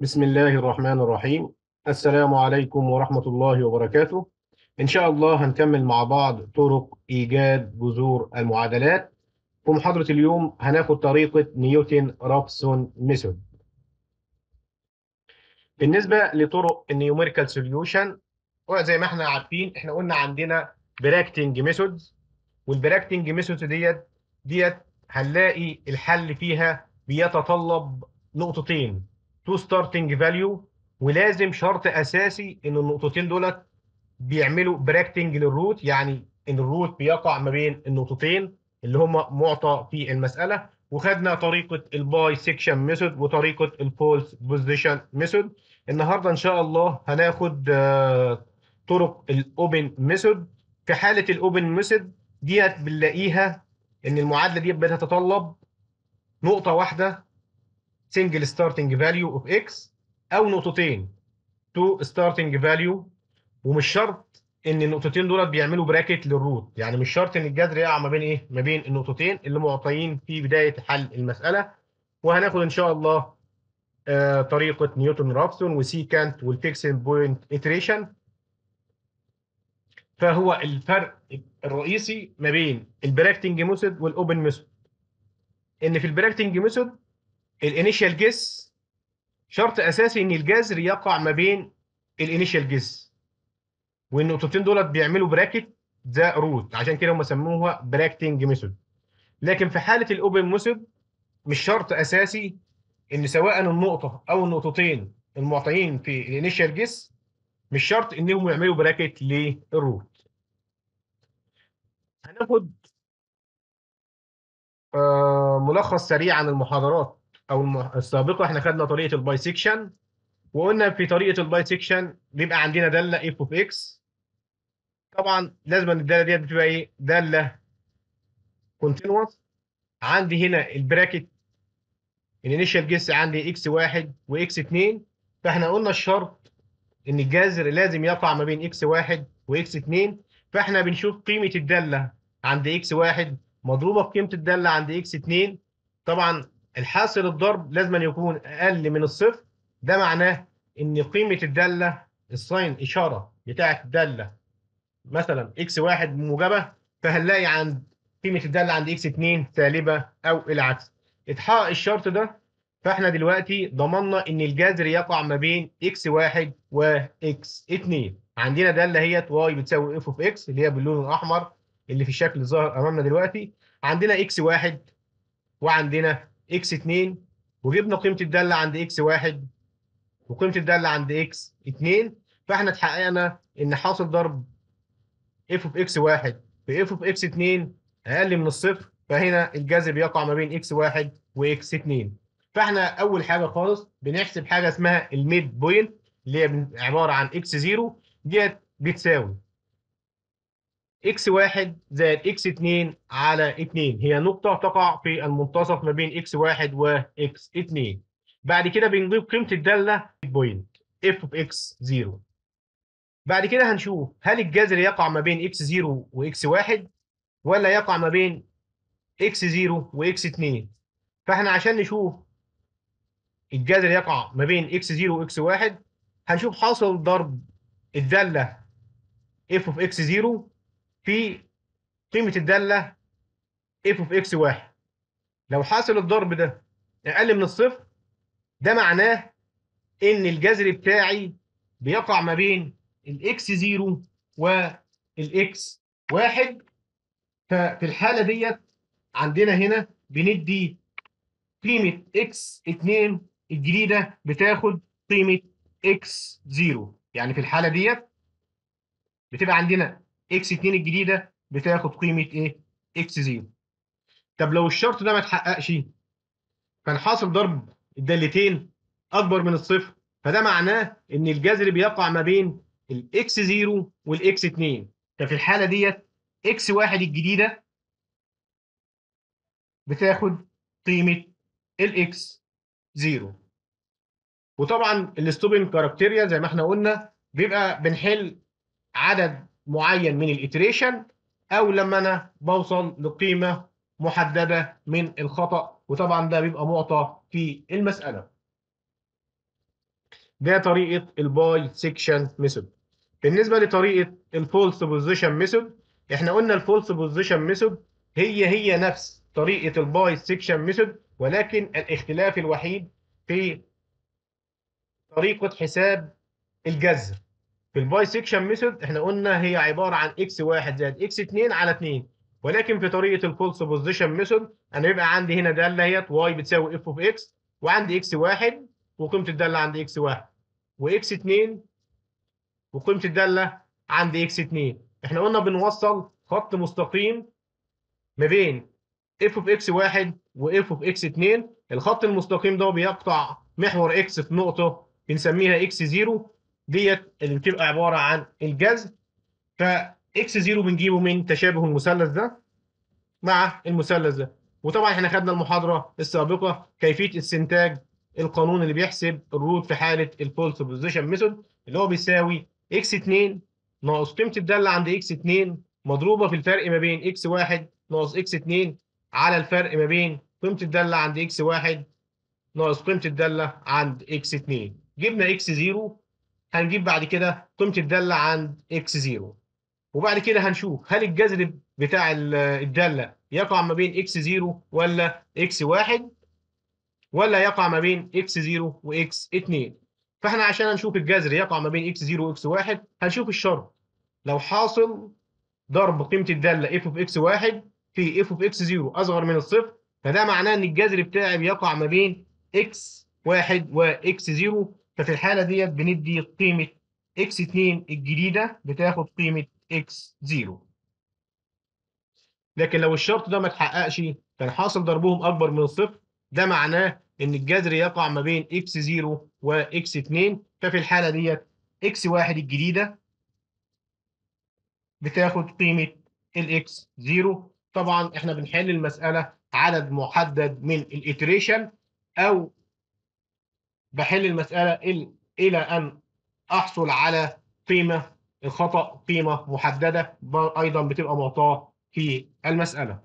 بسم الله الرحمن الرحيم. السلام عليكم ورحمة الله وبركاته. إن شاء الله هنكمل مع بعض طرق إيجاد جذور المعادلات. في محاضرة اليوم هناخد طريقة Newton Raphson method. بالنسبة لطرق ال numerical solution زي ما إحنا عارفين إحنا قلنا عندنا bracketing methods وال bracketing method ديت ديت هنلاقي الحل فيها بيتطلب نقطتين. two starting value ولازم شرط أساسي إن النقطتين دولت بيعملوا bracketing لل root يعني إن ال root بيقع ما بين النقطتين اللي هم معطى في المسألة. وخدنا طريقة ال bisection method وطريقة ال false position method النهارده إن شاء الله هناخد آه، طرق ال open method في حالة ال open method ديت بنلاقيها إن المعادلة دي بتتطلب نقطة واحدة single starting value of x أو نقطتين. Two starting value. ومش شرط إن النقطتين دول بيعملوا bracket لل root يعني مش شرط إن الجذر يقع ما بين إيه؟ ما بين النقطتين اللي معطيين في بداية حل المسألة. وهناخد إن شاء الله آه طريقة Newton Raphson و secant وال fixed point iteration فهو الفرق الرئيسي ما بين ال bracketing method وال open method إن في ال bracketing method ال initial guess شرط أساسي إن الجذر يقع ما بين ال initial guess. والنقطتين دولت بيعملوا bracket the root. عشان كده هم سموها bracketing method. لكن في حالة ال open method مش شرط أساسي إن سواء النقطة أو النقطتين المعطيين في ال initial guess مش شرط إنهم يعملوا bracket لل root. هناخد آه ملخص سريع عن المحاضرات. أو السابقه إحنا خدنا طريقة ال bisection وقلنا في طريقة ال bisection بيبقى عندنا دالة f of x طبعا لازم الدالة ديت بتبقى إيه؟ دالة continuous عندي هنا ال bracket ال initial guess عندي إكس واحد واكس اتنين. فإحنا قلنا الشرط إن الجذر لازم يقع ما بين x واحد واكس اتنين. فإحنا بنشوف قيمة الدالة عند إكس واحد. مضروبة في قيمة الدالة عند x اتنين. طبعا الحاصل الضرب لازم أن يكون أقل من الصفر. ده معناه إن قيمة الدالة ال sign إشارة بتاعة الدالة مثلا x واحد موجبة فهنلاقي عند قيمة الدالة عند x 2 سالبة أو العكس. اتحقق الشرط ده فإحنا دلوقتي ضمننا إن الجذر يقع ما بين إكس واحد واكس 2 عندنا دالة هي y بتساوي f of x اللي هي باللون الأحمر اللي في الشكل الظاهر أمامنا دلوقتي. عندنا x واحد وعندنا x 2 وجبنا قيمة الدالة عند x 1 وقيمة الدالة عند x 2 فإحنا اتحققنا إن حاصل ضرب f of x 1 في f of x 2 أقل من الصفر فهنا الجذر بيقع ما بين إكس 1 واكس 2 فإحنا أول حاجة خالص بنحسب حاجة اسمها ال mid point اللي هي عبارة عن x 0 ديت بتساوي إكس 1 زائد إكس 2 على 2 هي نقطة تقع في المنتصف ما بين إكس 1 واكس 2 بعد كده بنجيب قيمة الدالة point f of x 0 بعد كده هنشوف هل الجذر يقع ما بين إكس 0 واكس 1 ولا يقع ما بين إكس 0 واكس 2 فإحنا عشان نشوف الجذر يقع ما بين إكس 0 واكس 1 هنشوف حاصل ضرب الدالة f of x 0 في قيمة الدالة f of x 1 لو حاصل الضرب ده أقل من الصفر ده معناه إن الجذر بتاعي بيقع ما بين الاكس 0 والاكس 1 ففي الحالة ديت عندنا هنا بندي قيمة x 2 الجديدة بتاخد قيمة x 0 يعني في الحالة ديت بتبقى عندنا x 2 الجديدة بتاخد قيمة إيه؟ x 0 طب لو الشرط ده ما اتحققش كان حاصل ضرب الدالتين أكبر من الصفر. فده معناه إن الجذر بيقع ما بين الإكس 0 والإكس 2 ففي الحالة ديت x 1 الجديدة بتاخد قيمة ال x 0 وطبعا ال stopping criteria زي ما إحنا قلنا بيبقى بنحل عدد معين من ال iteration أو لما أنا بوصل لقيمة محددة من الخطأ. وطبعا ده بيبقى معطى في المسألة. ده طريقة ال bisection method بالنسبة لطريقة ال false position method إحنا قلنا ال false position method هي هي نفس طريقة ال bisection method ولكن الاختلاف الوحيد في طريقة حساب الجذر. في ال bisection method إحنا قلنا هي عبارة عن إكس 1 زائد إكس 2 على 2 ولكن في طريقة ال false position method أنا بيبقى عندي هنا دالة اهيت y بتساوي f of x وعندي x 1 وقيمة الدالة عندي إكس 1 واكس 2 وقيمة الدالة عندي x 2 إحنا قلنا بنوصل خط مستقيم ما بين f of x 1 و f of x 2 الخط المستقيم ده بيقطع محور x في نقطة بنسميها x 0 ديت اللي بتبقى عبارة عن الجذر ف x 0 بنجيبه من تشابه المثلث ده مع المثلث ده. وطبعا إحنا خدنا المحاضرة السابقة كيفية استنتاج القانون اللي بيحسب ال root في حالة ال false position method اللي هو بيساوي x 2 ناقص قيمة الدالة عند x 2 مضروبة في الفرق ما بين x 1 ناقص إكس 2 على الفرق ما بين قيمة الدالة عند إكس 1 ناقص قيمة الدالة عند x 2 جبنا x 0 هنجيب بعد كده قيمة الدالة عند x 0 وبعد كده هنشوف هل الجذر بتاع الدالة يقع ما بين x 0 ولا x 1 ولا يقع ما بين إكس 0 واكس 2 فاحنا عشان نشوف الجذر يقع ما بين إكس 0 واكس 1 هنشوف الشرط. لو حاصل ضرب قيمة الدالة f of x 1 في f of x 0 أصغر من الصفر فده معناه إن الجذر بتاعي بيقع ما بين إكس 1 واكس 0 ففي الحالة ديت بندي قيمة x 2 الجديدة بتاخد قيمة x 0 لكن لو الشرط ده ما اتحققش كان حاصل ضربهم أكبر من الصفر ده معناه إن الجذر يقع ما بين إكس 0 واكس 2 ففي الحالة ديت x 1 الجديدة بتاخد قيمة ال x 0 طبعا إحنا بنحل المسألة عدد محدد من ال iteration أو بحل المسألة إلى أن أحصل على قيمة الخطأ قيمة محددة أيضا بتبقى معطاة في المسألة.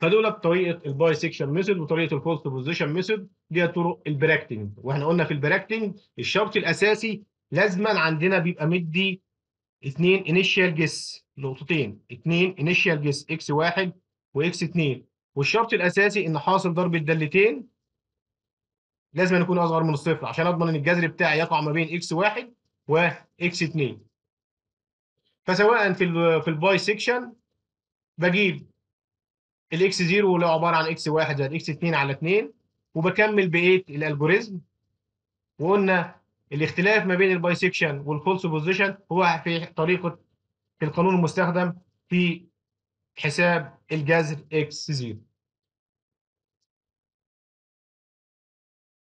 فدول طريقة ال bisection method وطريقة ال false position method دي طرق ال bracketing وإحنا قلنا في ال bracketing الشرط الأساسي لازما عندنا بيبقى مدي اثنين initial guess نقطتين اثنين initial guess x واحد و x اثنين والشرط الأساسي إن حاصل ضرب الدالتين لازم يكون أصغر من الصفر عشان أضمن أن الجذر بتاعي يقع ما بين x واحد و x اثنين فسواء في ال في ال bisection بجيب ال x 0 اللي هو عبارة عن x 1 زائد x 2 على 2 وبكمل بقيه ال algorithm. وقلنا الاختلاف ما بين ال bisection وال false position هو في طريقة في القانون المستخدم في حساب الجذر x 0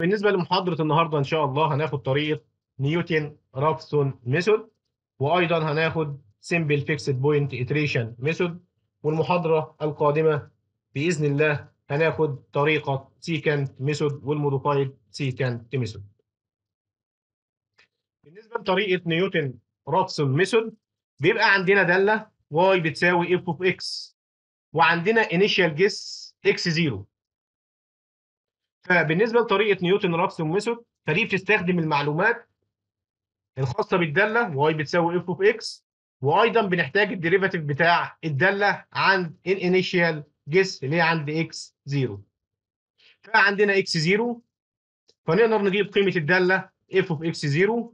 بالنسبة لمحاضرة النهارده إن شاء الله هناخد طريقة نيوتن رابسون method وأيضا هناخد simple fixed point iteration method والمحاضرة القادمة بإذن الله هناخد طريقة secant method وال modified secant method بالنسبة لطريقة نيوتن رابسون method بيبقى عندنا دالة y بتساوي f of x وعندنا initial guess x0 فبالنسبة لطريقة نيوتن رابسون method فدي بتستخدم المعلومات الخاصة بالدالة y بتساوي f of x وأيضا بنحتاج ال derivative بتاع الدالة عند ال initial guess اللي هي عند x 0 فعندنا x 0 فنقدر نجيب قيمة الدالة f of x 0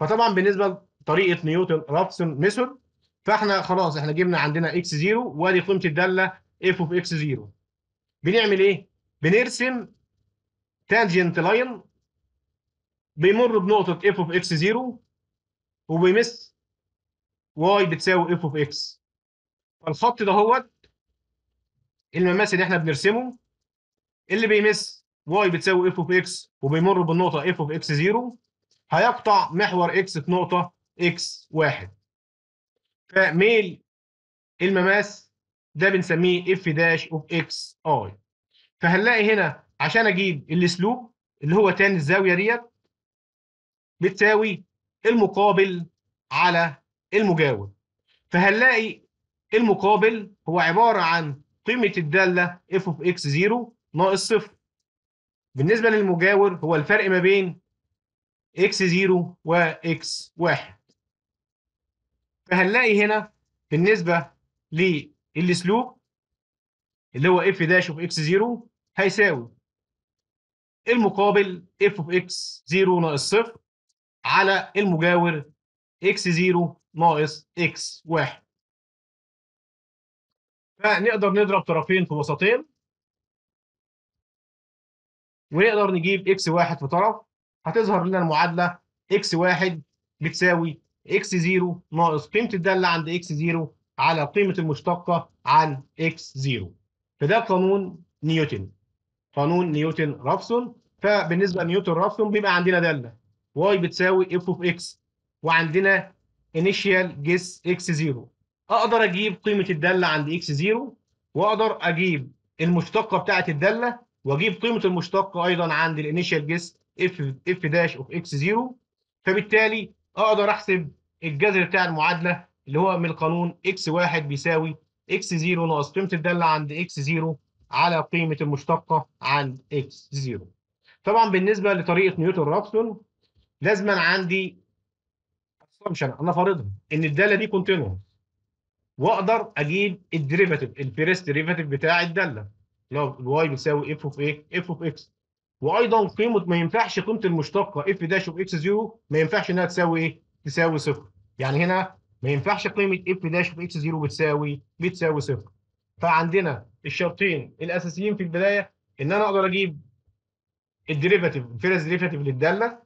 فطبعا بالنسبة لطريقة نيوتن رابسون method فإحنا خلاص إحنا جبنا عندنا x 0 وأدي قيمة الدالة f of x 0 بنعمل إيه؟ بنرسم tangent line بيمر بنقطة f of x 0 وبيمس y بتساوي f of x فالخط ده هو المماس اللي إحنا بنرسمه اللي بيمس y بتساوي f of x وبيمر بالنقطة f of x 0 هيقطع محور x في نقطة x 1 فميل المماس ده بنسميه f dash of x i فهنلاقي هنا عشان أجيب ال slope اللي هو tan الزاوية ديت بتساوي المقابل على المجاور فهنلاقي المقابل هو عبارة عن قيمة الدالة f of x 0 ناقص صفر. بالنسبة للمجاور هو الفرق ما بين x 0 و x 1 فهنلاقي هنا بالنسبة لل slope اللي هو f dash of x 0 هيساوي المقابل f of x 0 ناقص صفر على المجاور x 0 ناقص x 1 فنقدر نضرب طرفين في وسطين. ونقدر نجيب x 1 في طرف. هتظهر لنا المعادلة x 1 بتساوي x 0 ناقص قيمة الدالة عند x 0 على قيمة المشتقة عند x 0 فده قانون نيوتن. قانون نيوتن رابسون فبالنسبة لنيوتن رابسون بيبقى عندنا دالة. y بتساوي f of x وعندنا initial guess x 0 أقدر أجيب قيمة الدالة عند x 0 وأقدر أجيب المشتقة بتاعة الدالة وأجيب قيمة المشتقة أيضا عند ال initial guess f f dash of x 0 فبالتالي أقدر أحسب الجذر بتاع المعادلة اللي هو من القانون x 1 بيساوي x 0 ناقص قيمة الدالة عند x 0 على قيمة المشتقة عند x 0 طبعا بالنسبة لطريقة نيوتن رابسون لازما عندي أنا فارضها إن الدالة دي continuous وأقدر أجيب ال derivative ال first derivative بتاع الدالة. اللي هو ال y بيساوي f of إيه f of x وأيضا قيمة ما ينفعش قيمة المشتقة f dash of x 0 ما ينفعش إنها تساوي إيه؟ تساوي صفر. يعني هنا ما ينفعش قيمة f dash of x 0 بتساوي بتساوي صفر. فعندنا الشرطين الأساسيين في البداية إن أنا أقدر أجيب ال derivative ال first derivative للدالة.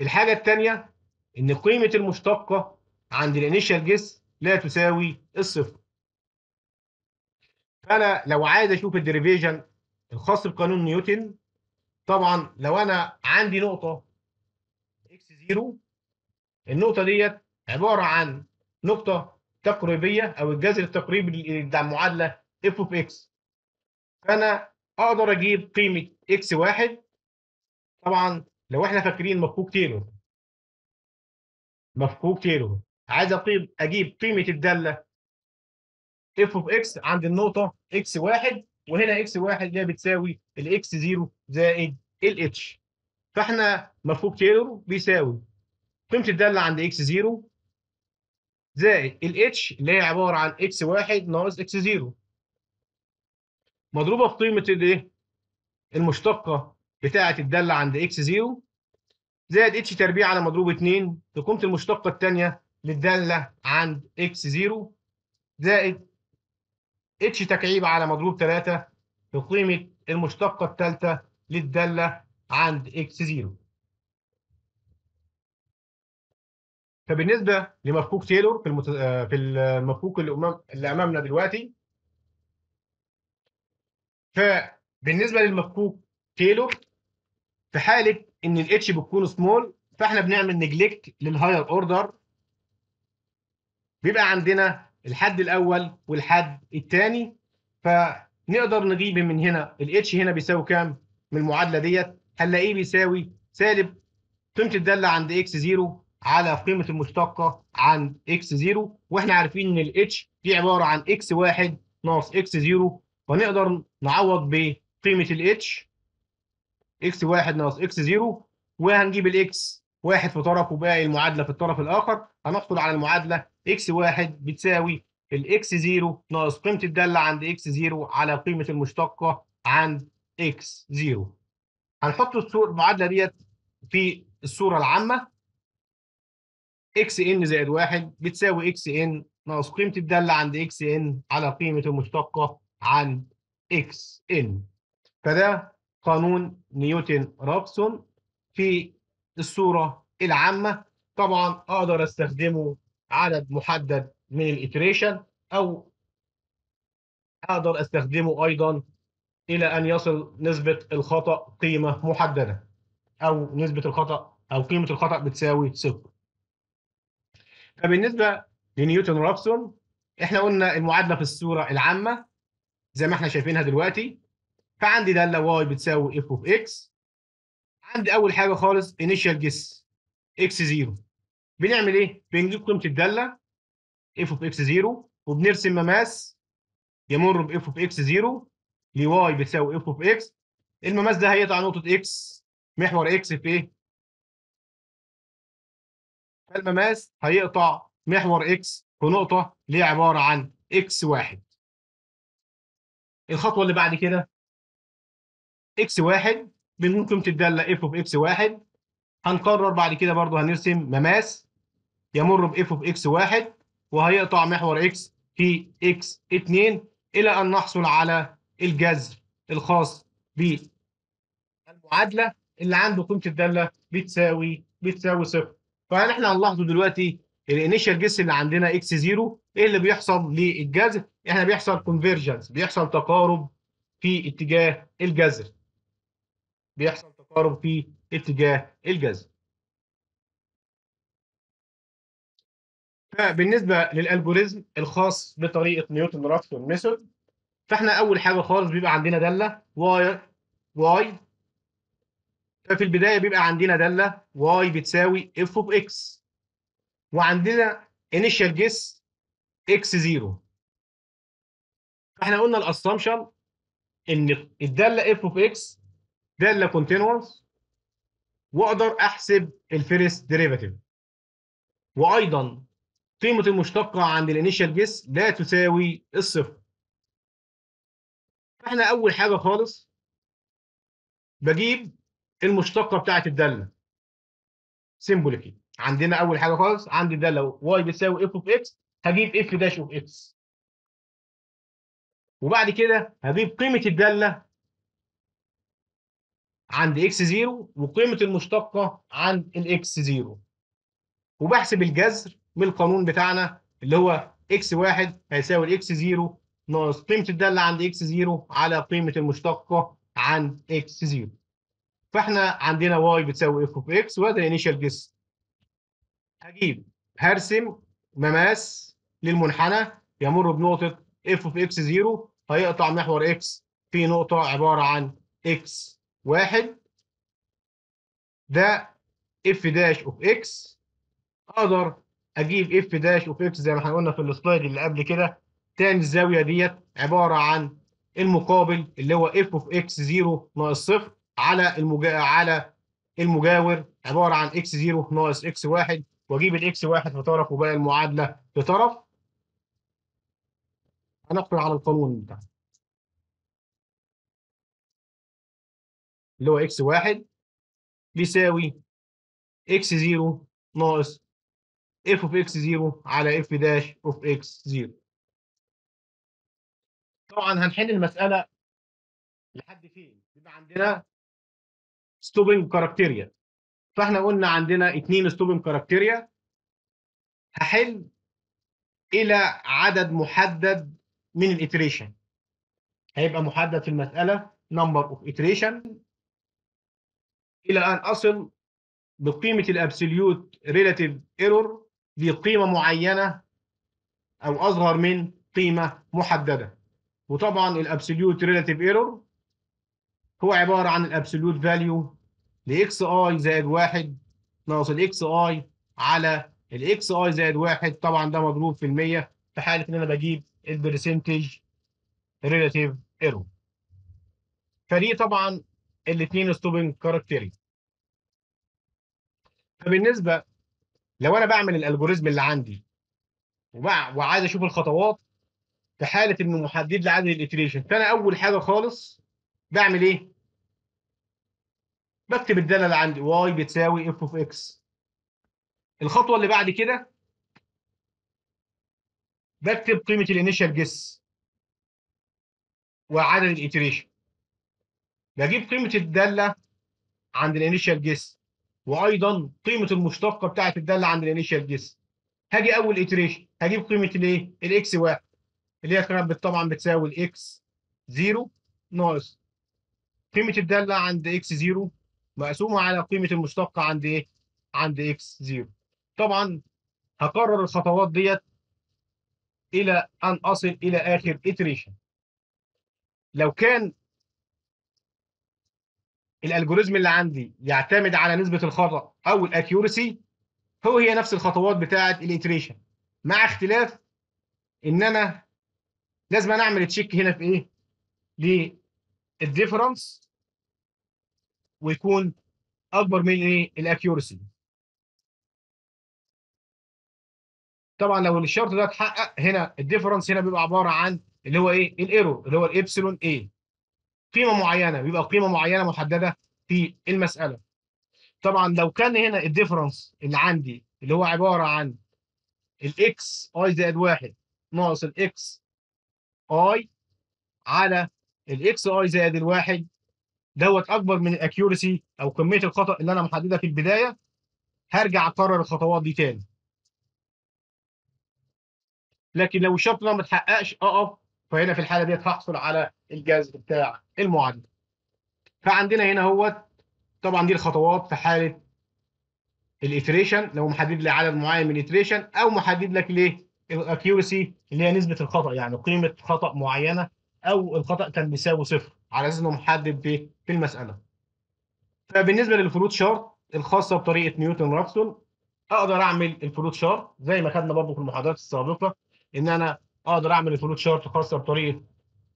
الحاجة الثانية إن قيمة المشتقة عند ال initial guess لا تساوي الصفر. فأنا لو عايز أشوف ال derivation الخاص بقانون نيوتن طبعا لو أنا عندي نقطة x 0 النقطة ديت عبارة عن نقطة تقريبية أو الجذر التقريبي بتاع المعادلة f of x فأنا أقدر أجيب قيمة x 1 طبعا لو إحنا فاكرين مفكوك تيلور مفكوك تيلور عايز أجيب أجيب قيمة الدالة f of x عند النقطة x 1 وهنا x 1 اللي بتساوي ال x 0 زائد الاتش فإحنا مفكوك تيلور بيساوي قيمة الدالة عند x 0 زائد الاتش اللي هي عبارة عن x 1 ناقص x 0 مضروبة في قيمة الايه المشتقة بتاعة الدالة عند x 0 زائد اتش تربيع على مضروب 2 في قيمه المشتقة الثانية للدالة عند إكس 0 زائد اتش تكعيب على مضروب 3 في قيمه المشتقة الثالثه للدالة عند x 0 فبالنسبة لمفكوك تايلور في المت... في المفكوك اللي, أمام... اللي أمامنا دلوقتي فبالنسبة للمفكوك تايلور في حالة إن الاتش بتكون سمول فإحنا بنعمل neglect لل higher order بيبقى عندنا الحد الأول والحد الثاني فنقدر نجيب من هنا الاتش هنا بيساوي كام؟ من المعادلة ديت هنلاقيه بيساوي سالب قيمة الدالة عند x 0 على قيمة المشتقة عند x 0 وإحنا عارفين إن الاتش دي عبارة عن x 1 ناقص x 0 فنقدر نعوض بقيمة الاتش إكس 1 ناقص إكس 0 وهنجيب ال x واحد في طرف وباقي المعادلة في الطرف الآخر. هنحصل على المعادلة إكس 1 بتساوي الاكس 0 ناقص قيمة الدالة عند x 0 على قيمة المشتقة عند x 0 هنحط الصورة المعادلة ديت في الصورة العامة. x n زائد 1 بتساوي x n ناقص قيمة الدالة عند x n على قيمه المشتقة عند x n. فده قانون نيوتن رابسون في الصورة العامة. طبعا أقدر أستخدمه عدد محدد من ال iteration أو أقدر أستخدمه أيضا إلى أن يصل نسبة الخطأ قيمة محددة أو نسبة الخطأ أو قيمة الخطأ بتساوي صفر. فبالنسبة لنيوتن رابسون إحنا قلنا المعادلة في الصورة العامة زي ما إحنا شايفينها دلوقتي. فعندي داله y بتساوي f of x عندي أول حاجة خالص initial guess x 0 بنعمل إيه؟ بنجيب قيمة الدالة f of x 0 وبنرسم مماس يمر ب f of x 0 ل y بتساوي f of x المماس ده هيقطع نقطة إكس محور إكس في إيه؟ فالمماس هيقطع محور x في نقطة اللي هي عبارة عن x واحد. الخطوة اللي بعد كده x واحد بنقول قيمة الدالة f of x واحد هنكرر بعد كده برضو هنرسم مماس يمر ب f of x واحد وهيقطع محور إكس في إكس 2 إلى أن نحصل على الجذر الخاص بالمعادلة اللي عنده قيمه الداله بتساوي بتساوي صفر فاحنا هنلاحظه دلوقتي ال initial guess اللي عندنا x 0 إيه اللي بيحصل للجذر؟ إحنا بيحصل convergence بيحصل تقارب في اتجاه الجذر. بيحصل تقارب في اتجاه الجذر. فبالنسبة لل algorithm الخاص بطريقة نيوتن رافسون method فاحنا أول حاجة خالص بيبقى عندنا دالة y y ففي البداية بيبقى عندنا دالة y بتساوي f of x وعندنا initial guess x 0 فإحنا قلنا ال assumption إن الدالة f of x دالة continuous وأقدر أحسب ال first derivative وأيضا قيمة المشتقة عند ال initial guess لا تساوي الصفر فإحنا أول حاجة خالص بجيب المشتقة بتاعت الدالة. symbolically عندنا أول حاجة خالص عندي الداله y بتساوي f of x هجيب f dash of x وبعد كده هجيب قيمة الدالة عند x 0 وقيمة المشتقة عند ال x 0 وبحسب الجذر من القانون بتاعنا اللي هو إكس 1 هيساوي الاكس 0 ناقص قيمة الدالة عند x 0 على قيمة المشتقة عند x 0 فاحنا عندنا y بتساوي f of x وده ال initial guess هجيب هرسم مماس للمنحنى يمر بنقطة f of x 0 هيقطع محور x في نقطة عبارة عن x واحد. ده f dash of x. أقدر أجيب f dash of x زي ما إحنا قلنا في ال slide اللي قبل كده. تاني الزاوية ديت عبارة عن المقابل اللي هو f of x 0 ناقص صفر. على المجا... على المجاور عبارة عن إكس 0 ناقص إكس 1 وأجيب ال x 1 في طرف وباقي المعادلة في طرف هنقفل على القانون بتاعنا اللي هو x 1 بيساوي x 0 ناقص f of x 0 على f dash of x 0 طبعا هنحل المسألة لحد فين؟ يبقى عندنا stopping criteria فاحنا قلنا عندنا اثنين stopping criteria هحل إلى عدد محدد من ال iteration. هيبقى محدد في المسألة number of iteration. إلى أن أصل بقيمة ال absolute relative error لقيمة معينة أو أصغر من قيمة محددة. وطبعا ال absolute relative error هو عبارة عن ال absolute value ل x i زائد 1 ناقص الاكس اي على الاكس اي زائد 1 طبعا ده مضروب في المية في حالة إن أنا بجيب ال percentage relative error فدي طبعا الاثنين stopping criteria فبالنسبة لو أنا بعمل ال algorithm اللي عندي وعايز أشوف الخطوات في حالة إنه محدد لي عدد ال iteration فأنا أول حاجة خالص بعمل إيه؟ بكتب الداله عندي y بتساوي f of x الخطوة اللي بعد كده بكتب قيمة ال initial guess وعدد ال iteration بجيب قيمة الدالة عند ال initial guess وأيضا قيمة المشتقة بتاعة الدالة عند ال initial guess هاجي أول iteration هجيب قيمة الايه ال x 1 اللي هي كانت طبعا بتساوي ال x 0 ناقص. قيمة الدالة عند x 0 مقسومة على قيمة المشتقه عند إيه؟ عند x 0 طبعا هكرر الخطوات ديت إلى أن أصل إلى آخر iteration. لو كان ال algorithm اللي عندي يعتمد على نسبة الخطأ أو ال accuracy هو هي نفس الخطوات بتاعة ال iteration مع اختلاف إن أنا لازم أنا أعمل check هنا في إيه؟ لل difference ويكون أكبر من إيه؟ ال accuracy طبعا لو الشرط ده اتحقق هنا ال difference هنا بيبقى عبارة عن اللي هو إيه؟ ال error اللي هو الابسلون إيه قيمة معينة بيبقى قيمة معينة محددة في المسألة. طبعا لو كان هنا ال difference اللي عندي اللي هو عبارة عن الاكس اي زائد واحد ناقص الاكس اي على ال x i زائد الواحد دوت أكبر من ال accuracy أو كمية الخطأ اللي أنا محددها في البداية هرجع أكرر الخطوات دي تاني. لكن لو الشرط ده ما اتحققش اقف فهنا في الحالة ديت هحصل على الجذر بتاع المعادله فعندنا هنا هو طبعا دي الخطوات في حالة ال iteration لو محدد لي عدد معين من ال iteration أو محدد لك ليه ال accuracy اللي هي نسبة الخطأ يعني قيمة خطأ معينة أو الخطأ كان بيساوي صفر. على أساس إنه محدد في في المساله فبالنسبة لل flowchart الخاصة بطريقة نيوتن رافسون أقدر أعمل ال flowchart زي ما خدنا برضه في المحاضرات السابقة إن أنا أقدر أعمل ال flowchart خاصة بطريقة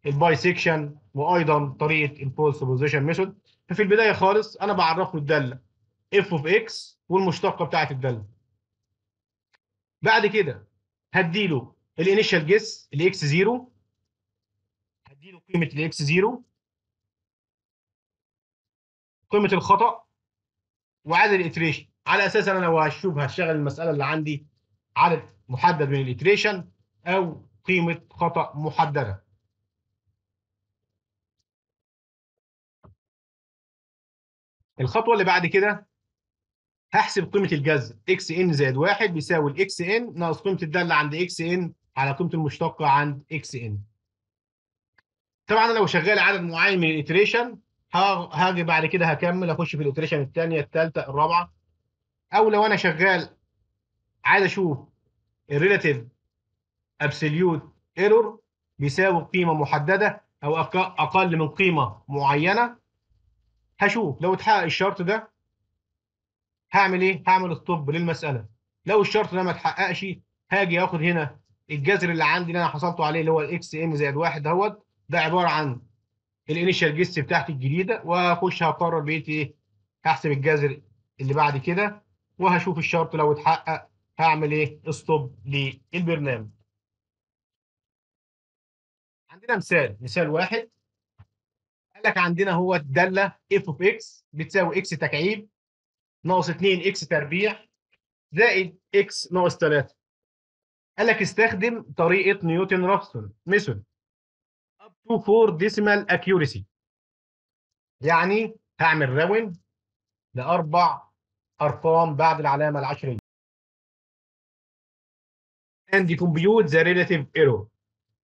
ال bisection وأيضا طريقة ال false position method ففي البداية خالص أنا بعرف له الداله f of x والمشتقة بتاعت الداله بعد كده هديله ال initial guess ال x 0 هديله قيمة ال x 0 قيمه الخطأ وعدد ال iteration. على أساس أنا لو هشوف هشتغل المسألة اللي عندي عدد محدد من ال iteration أو قيمة خطأ محددة. الخطوة اللي بعد كده هحسب قيمة الجذر x n زائد 1 بيساوي ال x n ناقص قيمة الدالة عند x n على قيمة المشتقة عند x n طبعا أنا لو شغال عدد معين من الإتريشن هاجي بعد كده هكمل أخش في ال iteration الثانية الثالثه الرابعة. أو لو أنا شغال عايز أشوف ال relative absolute error بيساوي قيمة محددة أو أقل من قيمة معينة هشوف. لو اتحقق الشرط ده هعمل إيه؟ هعمل stop للمسألة. لو الشرط ده ما اتحققش هاجي آخد هنا الجذر اللي عندي اللي أنا حصلته عليه اللي هو ال x n زائد واحد دوت. ده عبارة عن ال initial guess بتاعتي الجديدة وهخش هكرر بقيت إيه؟ هحسب الجذر اللي بعد كده وهشوف الشرط لو اتحقق هعمل إيه؟ stop للبرنامج. عندنا مثال مثال واحد قال لك عندنا هو الدالة f of x بتساوي x تكعيب ناقص 2 x تربيع زائد x ناقص 3 قال لك استخدم طريقة نيوتن رافسون method up to 4 decimal accuracy. يعني هعمل round لأربع أرقام بعد العلامة العشريه and compute the relative error.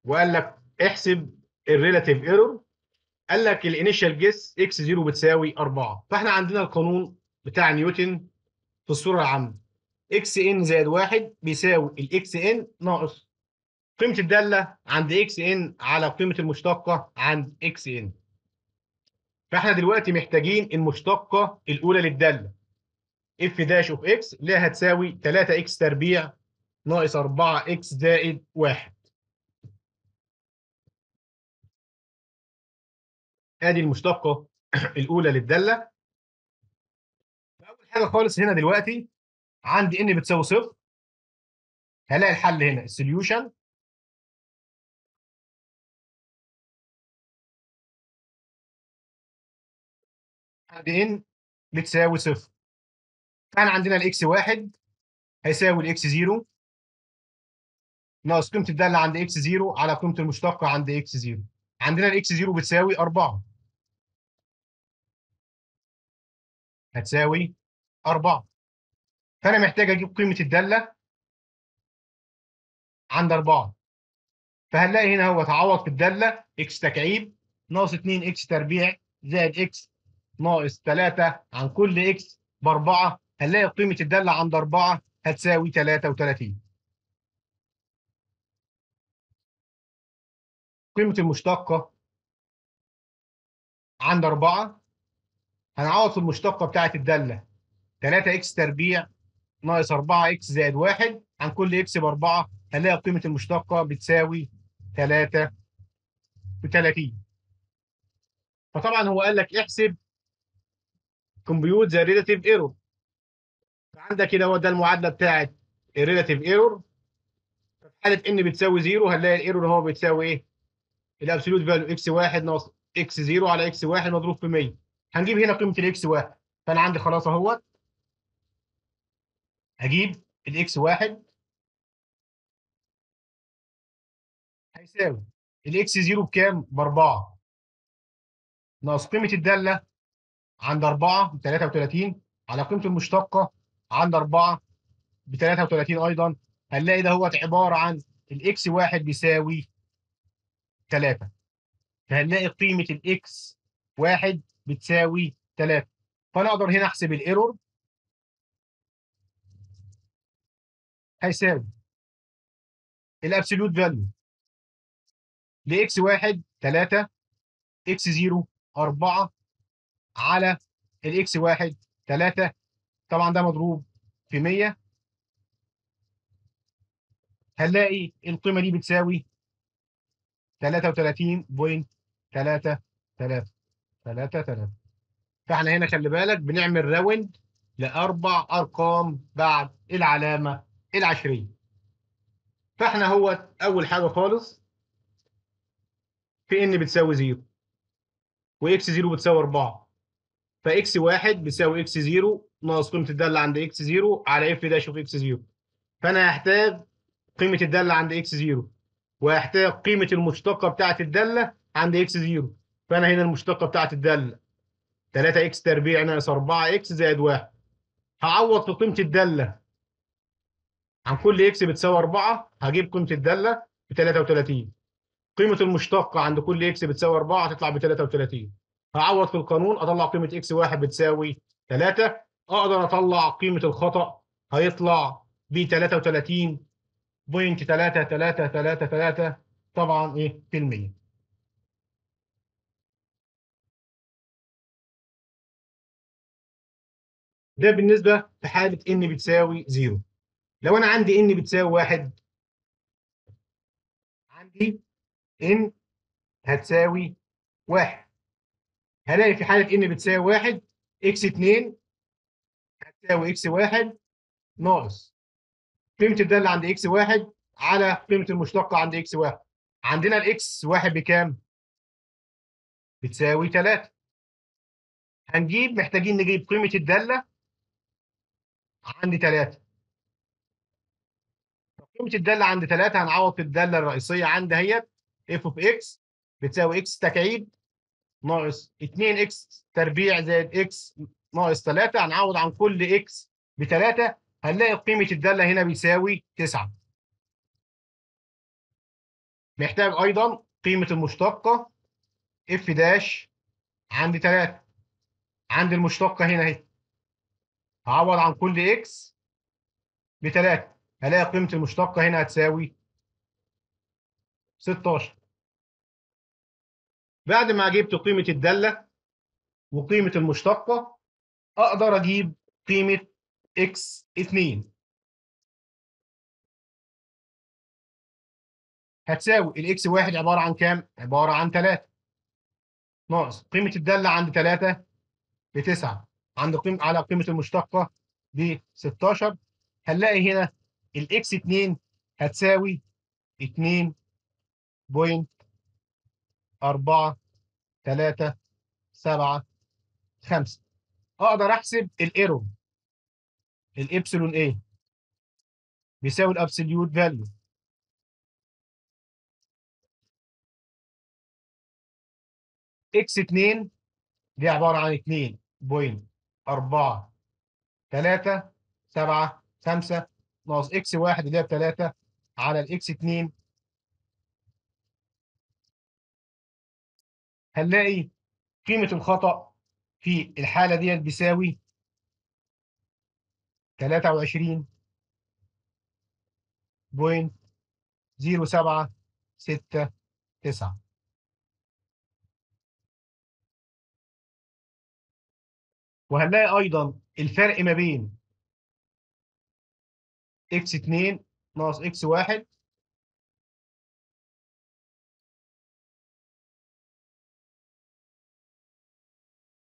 وقال لك احسب ال relative error قال لك ال initial guess x 0 بتساوي 4 فإحنا عندنا القانون بتاع نيوتن في الصورة العامة. x n زائد 1 بيساوي ال x n ناقص قيمة الدالة عند x n على قيمة المشتقة عند x n. فإحنا دلوقتي محتاجين المشتقة الأولى للدالة. f dash of x اللي هتساوي 3 x تربيع ناقص 4 x زائد 1 آدي المشتقة الأولى للدالة. اول حاجة خالص هنا دلوقتي عندي n بتساوي صفر. هلاقي الحل هنا ال solution عندي n بتساوي صفر. فاحنا عندنا ال x واحد هيساوي ال x zero. ناقص قيمة الدالة عند x zero على قيمة المشتقة عند x zero. عندنا ال x zero بتساوي 4 هتساوي 4 فأنا محتاج أجيب قيمة الدالة عند 4 فهنلاقي هنا هو تعوض في الدالة. x تكعيب. ناقص 2 إكس تربيع زائد إكس ناقص 3 عن كل إكس ب 4 هنلاقي قيمة الدالة عند 4 هتساوي 33 قيمة المشتقة عند 4 هنعوض في المشتقة بتاعة الدالة. 3 إكس تربيع ناقص 4 إكس زائد 1 عن كل إكس ب 4 هنلاقي قيمة المشتقة بتساوي 33 فطبعا هو قال لك احسب compute the relative error. عندك كده هو ده المعادلة بتاعت ال relative error في حالة n بتساوي zero هنلاقي ال error هو بتساوي إيه؟ ال absolute value x 1 ناقص x 0 على x 1 مضروب في 100 هنجيب هنا قيمة ال x 1 فأنا عندي خلاص أهوت. هجيب ال x 1 هيساوي ال x 0 بكام؟ ب 4 ناقص قيمة الدالة عند 4 ب 33 على قيمة المشتقة عند 4 ب 33 أيضا. هنلاقي ده هو عبارة عن ال x 1 بيساوي 3 فهنلاقي قيمة ال x 1 بتساوي 3 فأنا أقدر هنا أحسب ال error هيساوي ال absolute value لاكس 1 3 إكس 0 4 على ال x 1 3 طبعا ده مضروب في 100 هنلاقي القيمة دي بتساوي 33.33 فاحنا هنا خلي بالك بنعمل round لأربع أرقام بعد العلامة العشريه فاحنا هو أول حاجة خالص في إن بتساوي 0 وإكس 0 بتساوي 4 فاكس 1 بيساوي إكس 0 ناقص قيمة الدالة عند x 0 على f dash of x 0 فأنا هحتاج قيمة الدالة عند x 0 وهحتاج قيمة المشتقة بتاعة الدالة عند x 0 فأنا هنا المشتقة بتاعة الدالة. 3 إكس تربيع ناقص 4 إكس زائد 1 هعوض في قيمة الدالة. عن كل x بتساوي 4 هجيب قيمة الدالة ب 33 قيمة المشتقة عند كل x بتساوي 4 هتطلع ب 33 هعوض في القانون أطلع قيمة x 1 بتساوي 3 أقدر أطلع قيمة الخطأ هيطلع ب 33.3333 طبعا إيه؟ في المية ده بالنسبة في حاله n بتساوي 0 لو أنا عندي n بتساوي 1 عندي n هتساوي 1 هلاقي في حالة n بتساوي 1 x 2 هتساوي x 1 ناقص. قيمة الدالة عند x 1 على قيمة المشتقة عند إكس 1 عندنا الإكس 1 بكام؟ بتساوي 3 هنجيب محتاجين نجيب قيمة الدالة عند 3 قيمه الدالة عند 3 هنعوض في الدالة الرئيسية عندي اهيت اف اوف إكس بتساوي إكس تكعيب ناقص 2 إكس تربيع زائد إكس ناقص 3 هنعوض عن كل x ب 3 هنلاقي قيمة الدالة هنا بيساوي 9 محتاج أيضا قيمة المشتقة f dash عند 3 عند المشتقة هنا أهي. هعوض عن كل x ب 3 هلاقي قيمة المشتقة هنا هتساوي 16 بعد ما جبت قيمة الدالة وقيمة المشتقة أقدر أجيب قيمة x 2 هتساوي ال x 1 عبارة عن كام؟ عبارة عن 3 ناقص. قيمة الدالة عند 3 ب 9 عند قيمه على قيمة المشتقة ب 16 هنلاقي هنا ال x 2 هتساوي 2 point 4 3 7 5 أقدر أحسب ال error. ال epsilon إيه؟ بيساوي ال absolute value. x 2 دي عبارة عن 2.4 3 7 5 ناقص إكس 1 اللي هي 3 على الإكس 2 هنلاقي قيمة الخطأ في الحالة ديت بيساوي 23.0769 وهنلاقي أيضا الفرق ما بين x2 ناقص x1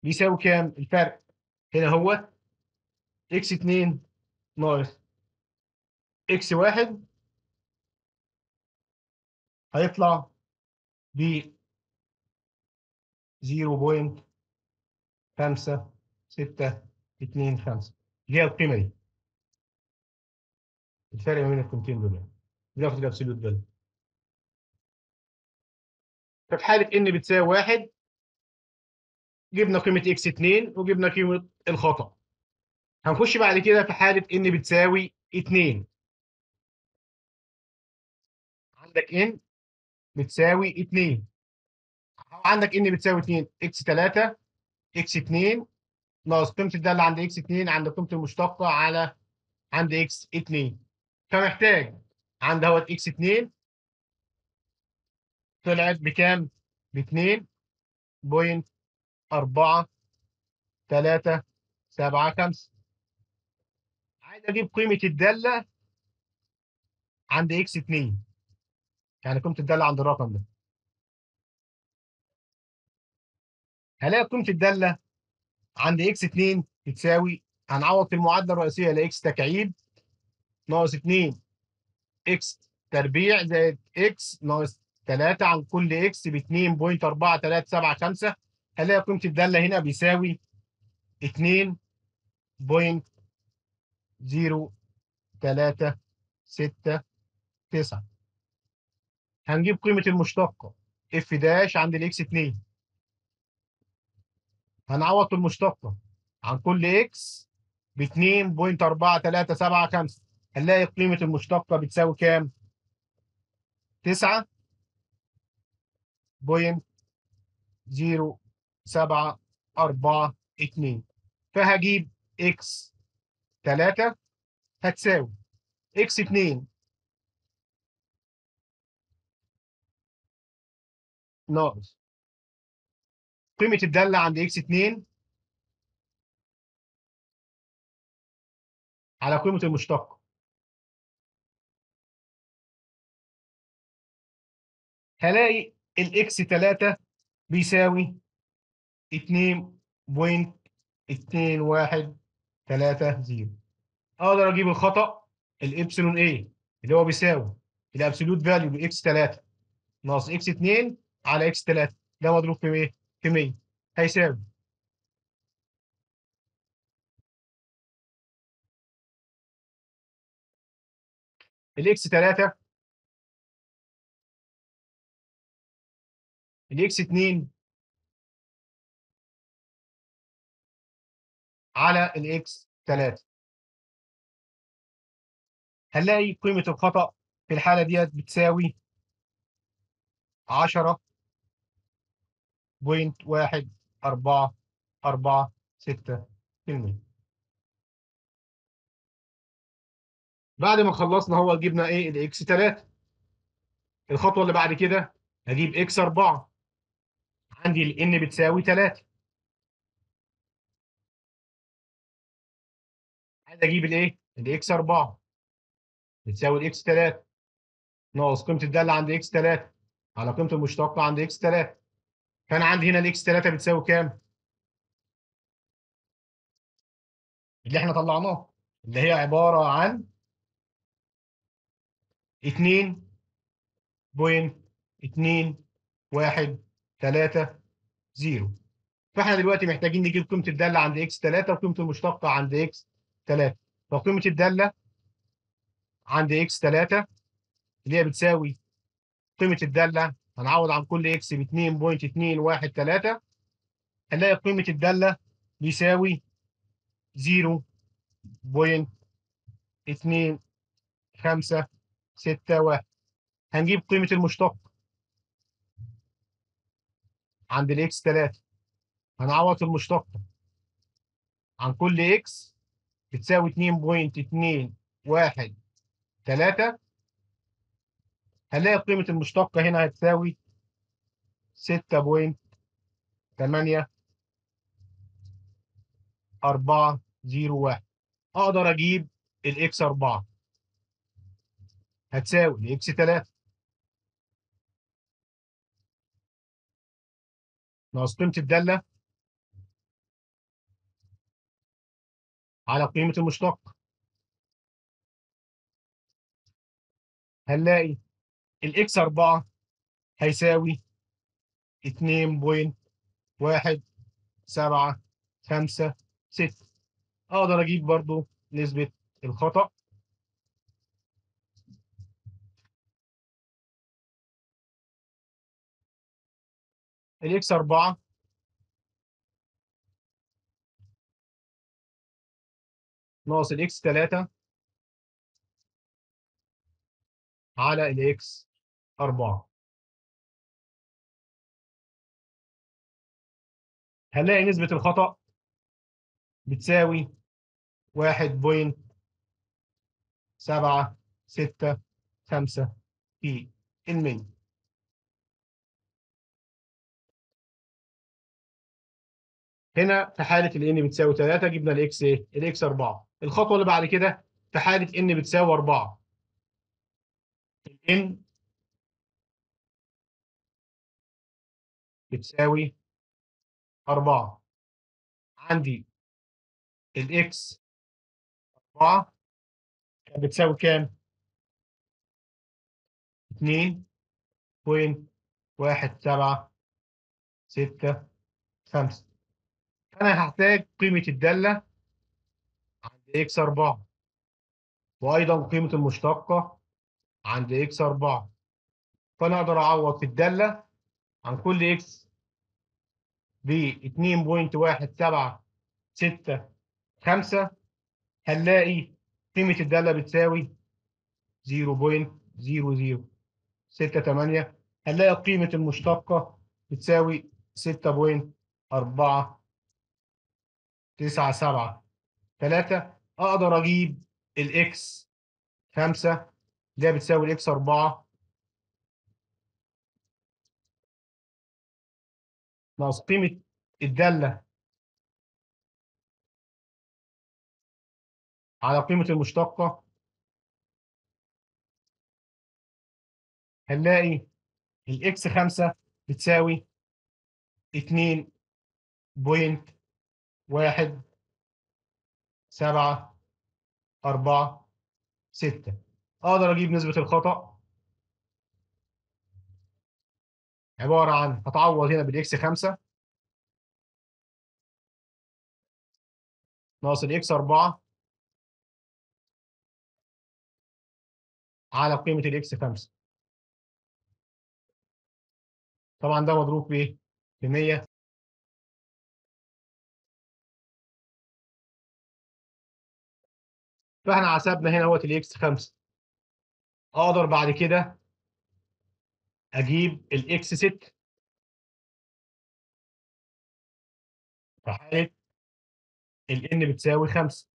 بيساوي كام؟ الفرق هنا هو إكس 2 ناقص إكس 1 هيطلع ب 0.5625 اللي هي القيمة دي. الفرق ما بين القيمتين دول هتبقى absolute value ففي حالة n بتساوي 1 جبنا قيمة x 2 وجبنا قيمة الخطأ. هنخش بعد كده في حالة n بتساوي 2 عندك n بتساوي 2 عندك n بتساوي 2 x 3 x 2 ناقص قيمة الدالة عند x 2 عند قيمة المشتقة على عند x 2 فمحتاج عند أهوت x 2 طلعت بكام؟ ب 2 point 4 3 7 5 عايز أجيب قيمة الدالة عند x 2 يعني قيمة الدالة عند الرقم ده. هلاقي قيمة الدالة عند x 2 بتساوي هنعوض في المعادلة الرئيسية ل x تكعيب ناقص 2 x تربيع زائد x ناقص 3 عن كل x ب 2.4375 هنلاقي قيمة الدالة هنا بيساوي 2.0369 هنجيب قيمة المشتقة f dash عند ال x 2 هنعوض المشتقة عن كل x ب 2.4375 هنلاقي قيمة المشتقة بتساوي كام؟ 9.0 7 4 2 فهجيب x 3 هتساوي. x 2 ناقص. قيمة الدالة عند x 2 على قيمة المشتقة هلاقي ال x 3 بيساوي 2.2130 أقدر أجيب الخطأ الإبسلون إيه اللي هو بيساوي ال absolute value ب x 3 ناقص x 2 على x 3 ده مضروب في إيه؟ في 100 هيساوي. ال x 3 ال x 2 على ال x 3 هنلاقي قيمة الخطأ في الحالة ديت بتساوي 10 point واحد أربعة أربعة ستة في المية. بعد ما خلصنا هو جبنا إيه؟ ال x 3 الخطوة اللي بعد كده هجيب x 4 عندي ال n بتساوي 3 عايز أجيب الايه؟ ال x 4 بتساوي ال x 3 ناقص قيمة الدالة عند x 3 على قيمة المشتقة عند x 3 فانا عندي هنا ال x 3 بتساوي كام؟ اللي إحنا طلعناه اللي هي عبارة عن 2 point 2 1 3 0 فاحنا دلوقتي محتاجين نجيب قيمة الدالة عند x 3 وقيمة المشتقة عند x 3 فقيمه الدالة عند x 3 اللي هي بتساوي قيمة الدالة هنعوض عن كل x ب 2.213 هنلاقي قيمة الدالة بيساوي 0.2561 هنجيب قيمة المشتق عند ال x 3 هنعوض المشتقه عن كل x بتساوي 2.213 هنلاقي قيمة المشتقة هنا هتساوي 6.8 401 أقدر أجيب الإكس 4 هتساوي الإكس 3 ناقص قيمة الدالة على قيمة المشتق. هنلاقي ال x 4 هيساوي 2.175 أقدر أجيب برضو نسبة الخطأ. ال x 4 ناقص ال x 3 على ال x 4 هنلاقي نسبة الخطأ بتساوي واحد point سبعة ستة خمسة في المية هنا في حالة ال n بتساوي 3 جبنا ال x إيه؟ ال x 4 الخطوة اللي بعد كده في حالة n بتساوي 4 ال n بتساوي 4 عندي ال x 4 كانت بتساوي كام؟ 2 point واحد سبعة ستة خمسة. أنا هحتاج قيمة الدالة x 4 وأيضا قيمة المشتقة عند x 4 فأنا أقدر أعوض في الدالة عن كل x ب 2.1765 هنلاقي قيمة الدالة بتساوي 0.0068 هنلاقي قيمة المشتقة بتساوي 6.497 3 أقدر أجيب ال x 5 ده بتساوي ال x 4 ناقص قيمة الدالة على قيمة المشتقة. هنلاقي ال x 5 بتساوي 2.1 سبعة أربعة ستة. أقدر أجيب نسبة الخطأ؟ عبارة عن هتعوض هنا بال x خمسة. ناقص ال x أربعة. على قيمة ال x خمسة. طبعا ده مضروب بإيه؟ ب 100 فاحنا حسبنا هنا اهوت ال x 5 أقدر بعد كده أجيب ال x 6 في حالة ال n بتساوي 5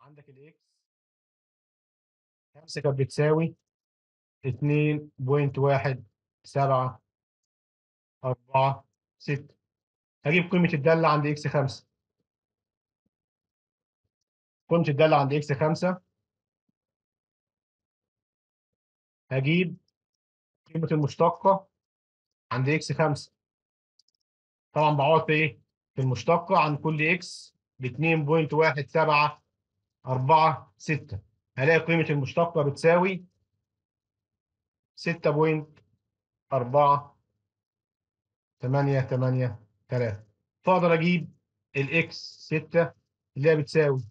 عندك ال x 5 كانت بتساوي 2.174 6 هجيب قيمة الدالة عند x 5 قيمة الدالة عند x 5 هجيب قيمة المشتقة عند x 5 طبعا بعوض في إيه؟ في المشتقة عن كل x ب 2.174 هلاقي قيمة المشتقة بتساوي 6.48883 فأقدر أجيب ال x 6 اللي هي بتساوي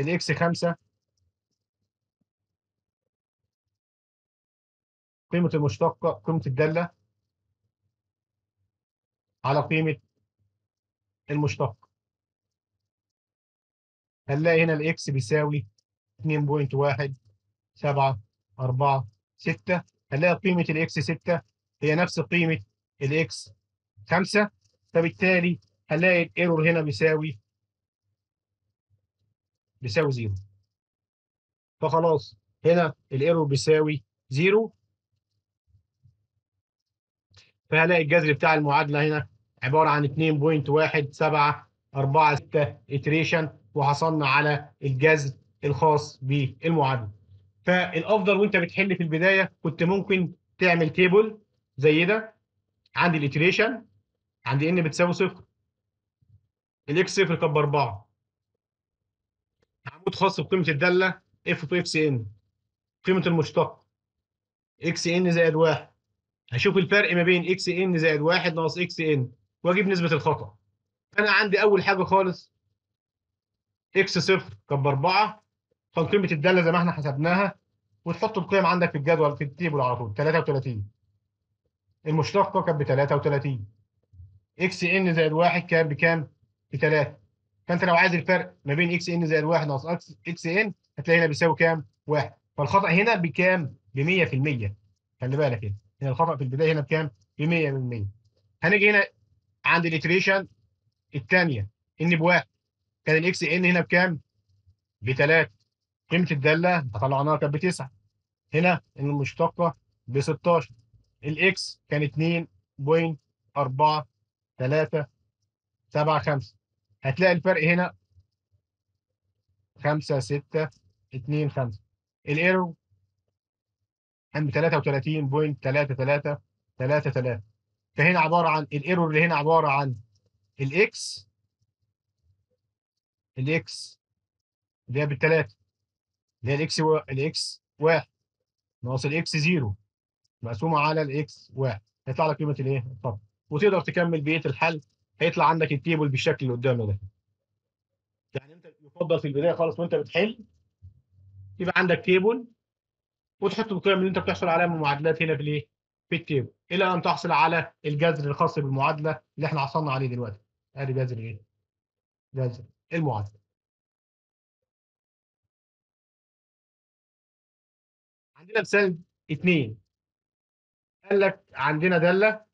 ال x 5 قيمة المشتقة قيمة الدالة. على قيمة المشتقة هنلاقي هنا ال x بيساوي 2.174 هنلاقي قيمة ال x 6 هي نفس قيمة ال x 5 فبالتالي هنلاقي ال error هنا بيساوي بيساوي zero. فخلاص هنا ال error بيساوي zero. فهلاقي الجذر بتاع المعادلة هنا عبارة عن 2.174 iteration وحصلنا على الجذر الخاص بالمعادلة. فالأفضل وأنت بتحل في البداية كنت ممكن تعمل table زي ده. عندي ال iteration عندي n بتساوي صفر. ال x صفر كان باربعه عمود خاص بقيمة الدالة f of x n قيمة المشتقة. x n زائد واحد. هشوف الفرق ما بين x n زائد واحد ناقص x n واجيب نسبة الخطأ. أنا عندي أول حاجة خالص. x صفر كان باربعه كان قيمة الدالة زي ما إحنا حسبناها. وتحط القيم عندك في الجدول في ال table على طول. 33 المشتقة كانت ب 33 x n زائد واحد كان بكام؟ ب 3 فانت لو عايز الفرق ما بين x n زائد واحد ناقص x n هتلاقي هنا بيساوي كام؟ واحد. فالخطأ هنا بكام؟ ب 100% خلي بالك هنا هنا الخطأ في البداية هنا بكام؟ ب 100% هنيجي هنا عند ال iteration الثانية n بواحد. كان ال x n هنا بكام؟ ب 3 قيمة الدالة طلعناها كانت بتسعة. هنا المشتقة ب 16 الاكس كان 2.4 3 7 5 هتلاقي الفرق هنا 5 6 2 5 الإيرور عند 33.33 33 فهنا عبارة عن الإيرور اللي هنا عبارة عن الاكس الاكس اللي هي بالثلاثه اللي هي ال x و... ال x 1 ناقص ال x 0 مقسومة على ال x 1 هيطلع لك قيمة الإيه؟ الخطا وتقدر تكمل بقية الحل هيطلع عندك ال table بالشكل اللي قدامنا ده. يعني أنت يفضل في البداية خالص وأنت بتحل يبقى عندك table وتحط القيم اللي أنت بتحصل عليها من المعادلات هنا في الإيه؟ في ال table. إلى أن تحصل على الجذر الخاص بالمعادلة اللي إحنا حصلنا عليه دلوقتي. أدي جذر إيه؟ جذر المعادلة. عندنا مثال اثنين قال لك عندنا دالة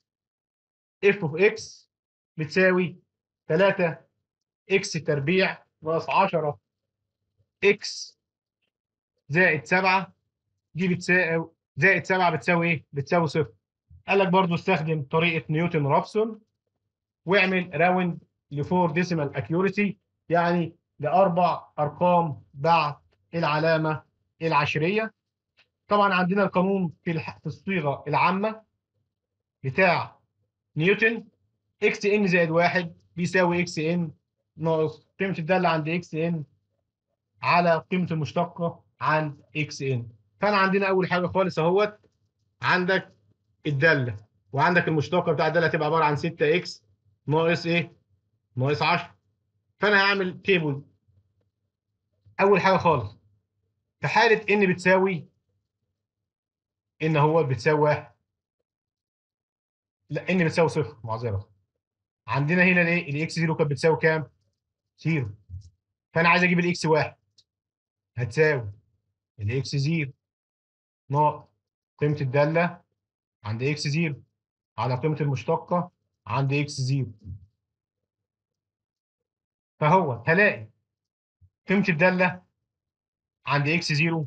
f of x بتساوي 3 x تربيع ناقص 10 x زائد 7 دي بتساوي زائد 7 بتساوي إيه؟ بتساوي صفر. قال لك برضو استخدم طريقة نيوتن رابسون واعمل round ل 4 decimal accuracy يعني لأربع أرقام بعد العلامة العشرية. طبعا عندنا القانون. في الصيغة العامة بتاع نيوتن x n زائد واحد بيساوي x n ناقص قيمة الدالة عند x n على قيمة المشتقة عن x n فانا عندنا أول حاجة خالص أهوت. عندك الدالة وعندك المشتقة بتاع الدالة هتبقى عبارة عن 6 x ناقص إيه؟ ناقص 10 فأنا هعمل table أول حاجة خالص في حالة n بتساوي n هو بتساوي لا إن بتساوي صفر. معذرة. عندنا هنا الايه ال x 0 كانت بتساوي كام؟ 0 فأنا عايز أجيب الاكس 1 هتساوي الاكس 0 ناقص قيمة الدالة عند x 0 على قيمة المشتقة عند x 0 فهو هلاقي قيمة الدالة عند x 0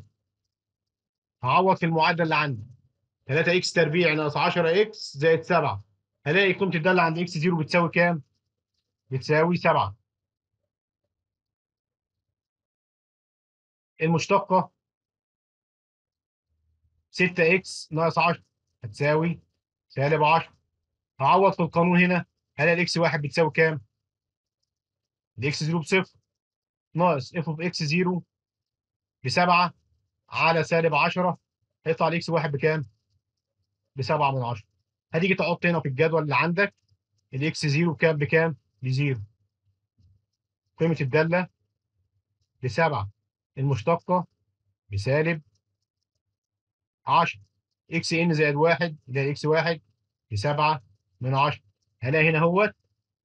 هعوض في المعادلة اللي عندي. 3 إكس تربيع ناقص 10 إكس زائد 7 هلاقي قيمه الداله عند x 0 بتساوي كام؟ بتساوي 7 المشتقة 6 x ناقص 10 هتساوي سالب 10 هعوض في القانون هنا هلاقي ال x 1 بتساوي كام؟ ال x 0 بصفر ناقص f of x 0 ب 7 على سالب 10 هيطلع ال x 1 بكام؟ ب 7 من 10 هتيجي تحط هنا في الجدول اللي عندك ال x 0 بكام؟ بكام؟ ب zero قيمة الدالة بسبعة المشتقة بسالب 10 x n زائد 1 اللي هي x 1 بسبعة من 10 هلاقي هنا اهوت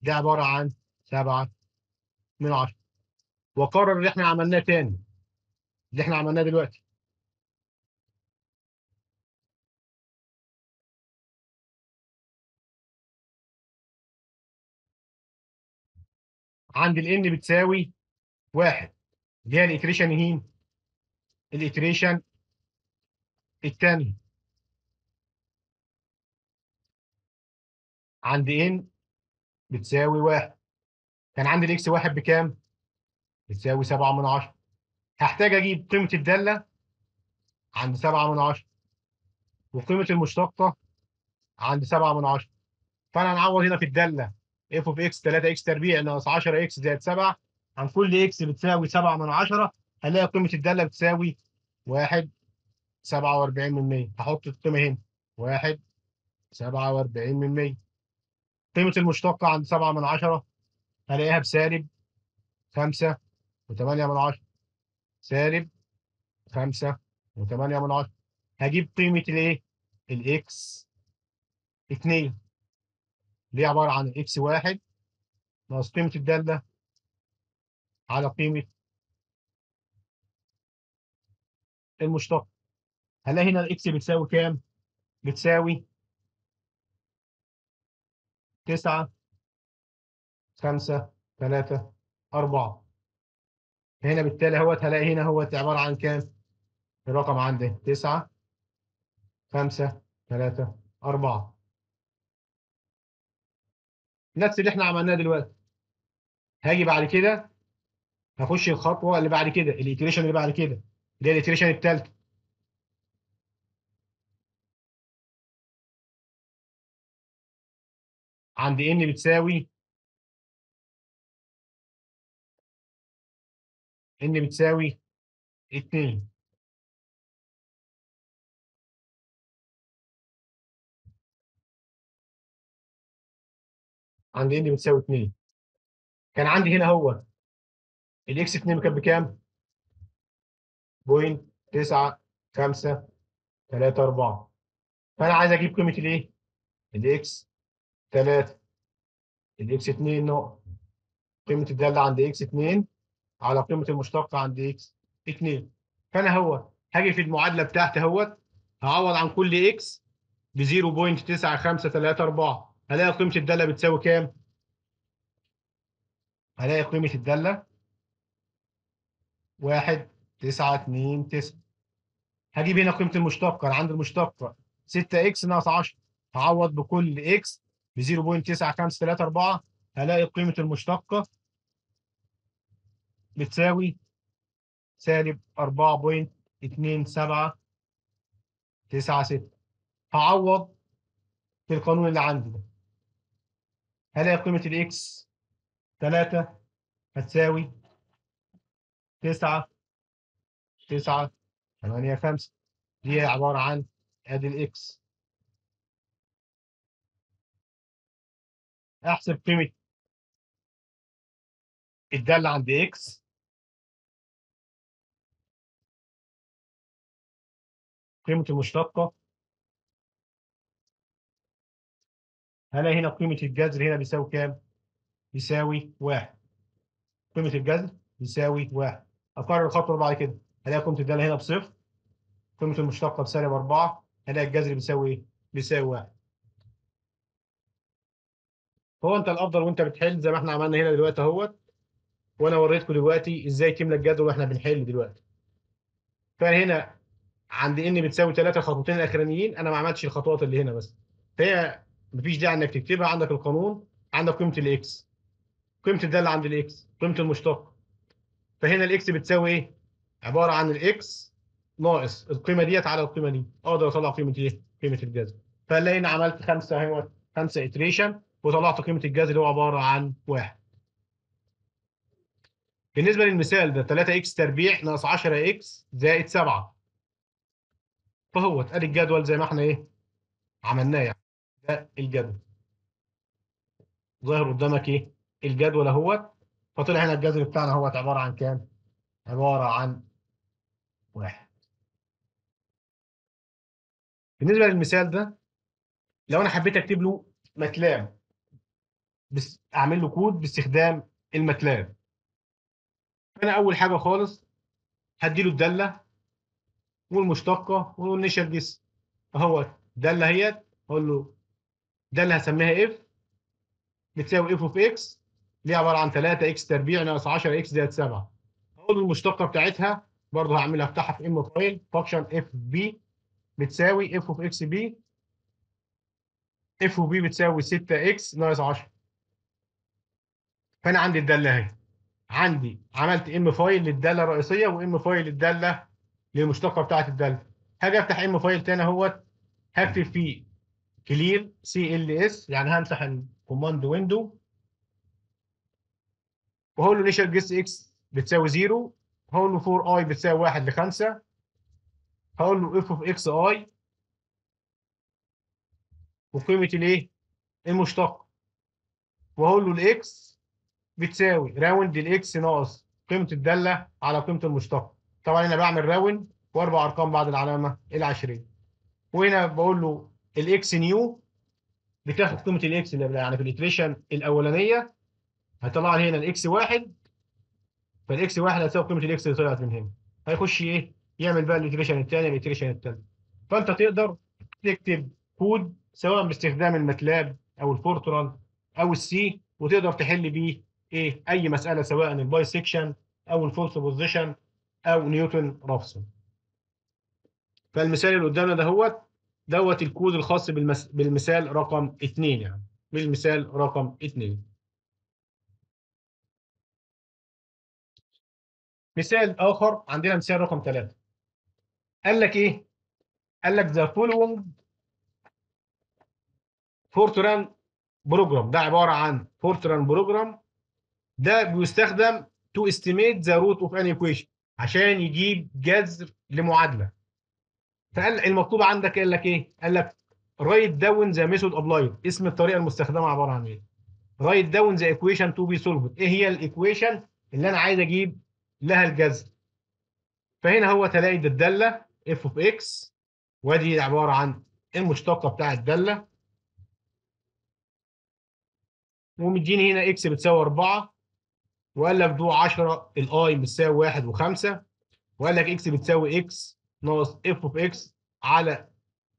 ده عبارة عن 7 من 10 وقرر اللي إحنا عملناه تاني اللي إحنا عملناه دلوقتي. عند ال n بتساوي واحد. اللي هي ال iteration مين؟ ال iteration الثاني عند n بتساوي واحد. كان عندي ال x واحد بكام؟ بتساوي سبعة من عشرة. هحتاج أجيب قيمة الدالة عند سبعة من عشرة. وقيمة المشتقة عند سبعة من عشرة. فأنا هنعوض هنا في الدالة. اف اوف إكس 3 إكس تربيع ناقص 10 إكس زائد 7 عن كل x بتساوي 7 من 10 هنلاقي قيمة الدالة بتساوي 1 47 من 100 هحط القيمة هنا 1 47 من 100 قيمة المشتقة عند 7 من 10 هلاقيها بسالب 5 و8 من 10 سالب 5 و8 من 10 هجيب قيمة الايه؟ الإكس. 2 اللي هي عبارة عن إكس 1 ناقص قيمة الدالة على قيمة المشتق هنلاقي هنا الاكس بتساوي كام؟ بتساوي 9 5 3 4 هنا بالتالي أهوت هلاقي هنا أهوت عبارة عن كام؟ الرقم عندي 9 5 3 4 نفس اللي إحنا عملناه دلوقتي. هاجي بعد كده هخش الخطوة اللي بعد كده ال iteration اللي بعد كده اللي هي ال iteration الثالثه عند n بتساوي n بتساوي 2 عند n بتساوي 2 كان عندي هنا هو ال x 2 كانت بكام؟ point 9 5 3 4 فأنا عايز أجيب قيمة الإيه؟ ال x 3 ال x 2 ناقص قيمة الدالة عند x 2 على قيمة المشتقه عند x 2 فأنا هو هاجي في المعادلة بتاعتي أهوت هعوض عن كل x ب 0.9534 هلاقي قيمة الدالة بتساوي كام؟ هلاقي قيمة الدالة 1 9 2 9 هجيب هنا قيمة المشتقة. أنا عندي المشتقة 6 x ناقص 10 هعوض بكل x ب 0.9534 هلاقي قيمة المشتقة بتساوي سالب 4.2796 هعوض في القانون اللي عندي ده. هلاقي قيمة ال x 3 هتساوي 9 9 8 5 دي عبارة عن أدي ال x أحسب قيمة الدالة عند x قيمة المشتقة هلاقي هنا قيمة الجذر هنا بيساوي كام؟ بيساوي واحد. قيمة الجذر بيساوي واحد. أكرر الخطوة بعد كده. هلاقي قيمة الدالة هنا بصفر. قيمة المشتقة بسالب أربعة. هلاقي الجذر بيساوي إيه؟ بيساوي واحد. هو أنت الأفضل وأنت بتحل زي ما إحنا عملنا هنا دلوقتي أهوت. وأنا وريتكم دلوقتي إزاي تملى الجدول وإحنا بنحل دلوقتي. فهنا عند n بتساوي 3 الخطوتين الأخرانيين أنا ما عملتش الخطوات اللي هنا بس. فهي مفيش داعي إنك تكتبها عندك القانون عندك قيمة ال x قيمة الدالة عند ال x قيمة المشتق. فهنا ال x بتساوي إيه؟ عبارة عن ال x ناقص القيمة ديت على القيمة دي. أقدر أطلع قيمة إيه؟ قيمة الجذر. فهنلاقي هنا عملت خمسة اهوت خمسة iteration وطلعت قيمة الجذر اللي هو عبارة عن واحد. بالنسبة للمثال ده 3 إكس تربيع ناقص 10 إكس زائد 7 فهو أدي الجدول زي ما إحنا إيه؟ عملناه يعني. ده الجدول. ظاهر قدامك إيه؟ الجدول أهوت. فطلع هنا الجذر بتاعنا أهوت عبارة عن كام؟ عبارة عن واحد. بالنسبة للمثال ده لو أنا حبيت أكتب له MATLAB بس أعمل له كود باستخدام ال MATLAB. فانا أول حاجة خالص هديله الدالة والمشتقة وال initial guess اهو داله اهيت أقول له داله هسميها f بتساوي f of x اللي هي عبارة عن 3 إكس تربيع ناقص 10 إكس زائد 7 هقول المشتقة بتاعتها برضه هعملها أفتحها في m file function fp بتساوي f of x p f of p بتساوي 6 x ناقص 10 فأنا عندي الدالة أهي. عندي عملت m file للدالة الرئيسية و m file للدالة للمشتقة بتاعت الدالة. هاجي أفتح m file تاني أهوت هكتب فيه CLC يعني همسح ال command window وهقول له initial guess x بتساوي 0 هقول له 4 اي بتساوي 1 ل 5 هقول له f of x i وقيمه الايه المشتق. وهقول له ال x بتساوي round ال x ناقص قيمة الدالة على قيمة المشتق. طبعا هنا بعمل round وأربع أرقام بعد العلامة العشريه وهنا بقول له ال x new بتاخد قيمة ال x يعني في ال iteration الأولانية هيطلع لي هنا ال x واحد فال x واحد هتساوي قيمة ال x اللي طلعت من هنا. هيخش إيه؟ يعمل بقى ال iteration الثاني ال iteration الثالث فأنت تقدر تكتب كود سواء باستخدام الماتلاب أو الفورتران أو ال C وتقدر تحل بيه إيه؟ أي مسألة سواء ال bisection أو ال false position أو نيوتن رافسون. فالمثال اللي قدامنا دهوت دوت الكود الخاص بالمس... بالمثال رقم 2 يعني. بالمثال رقم 2 مثال آخر عندنا مثال رقم 3 قال لك إيه؟ قال لك the following Fortran program ده عبارة عن Fortran program ده بيستخدم to estimate the root of an equation عشان يجيب جذر لمعادلة. فقال المطلوب عندك؟ قال لك إيه؟ قال لك write down the method applied اسم الطريقة المستخدمة عبارة عن إيه؟ write down the equation to be solved إيه هي ال equation اللي أنا عايز أجيب لها الجذر. فهنا هو تلاقي الداله f of x وادي عبارة عن المشتقة بتاع الدالة. ومديني هنا x بتساوي 4 وقال لك do 10 ال i بتساوي 1 و5 وقال لك x بتساوي x ناقص f of x على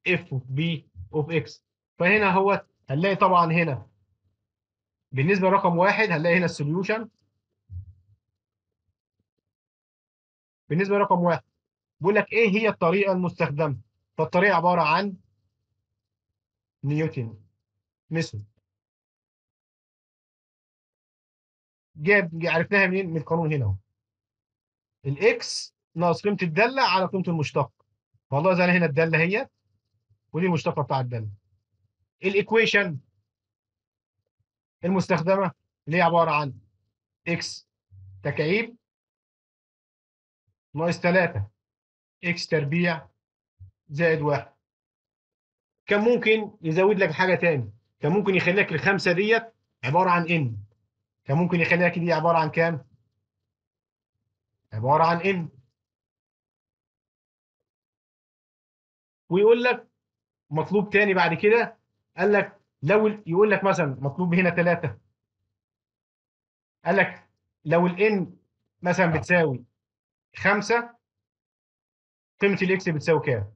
f of b of x فهنا هو هنلاقي طبعا هنا بالنسبة لرقم واحد هنلاقي هنا ال solution بالنسبة لرقم واحد بيقول لك إيه هي الطريقة المستخدمة؟ فالطريقة عبارة عن نيوتن. method جاب عرفناها منين؟ من القانون هنا. اهو ال x ناقص قيمة الدالة على قيمة المشتق. والله زي هنا الدالة هي ودي المشتقة بتاع الدالة. ال equation المستخدمة اللي هي عبارة عن x تكعيب ناقص 3 x تربيع زائد 1 كان ممكن يزود لك حاجة تاني. كان ممكن يخلي لك الخمسة ديت عبارة عن n كان ممكن يخلي لك دي عبارة عن كام؟ عبارة عن ان ويقول لك مطلوب تاني بعد كده قال لك لو يقول لك مثلا مطلوب هنا 3 قال لك لو الان مثلا بتساوي 5 قيمة الاكس بتساوي كام؟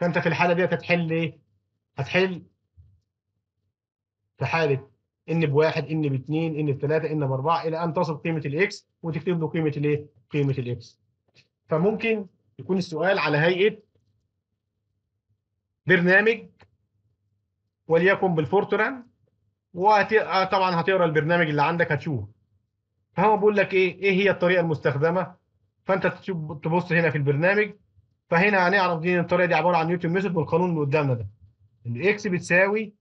فأنت في الحالة ديت هتحل إيه؟ هتحل في حالة n بواحد n باثنين n بثلاثه n بأربعة إلى أن تصل قيمة ال x وتكتب له قيمة الايه قيمة ال x فممكن يكون السؤال على هيئة برنامج وليكن بالفورتران وطبعا هتقرأ البرنامج اللي عندك هتشوف فهو بيقول لك إيه إيه هي الطريقة المستخدمة؟ فأنت تبص هنا في البرنامج فهنا هنعرف دي الطريقة دي عبارة عن نيوتن method بالقانون اللي قدامنا ده. الاكس بتساوي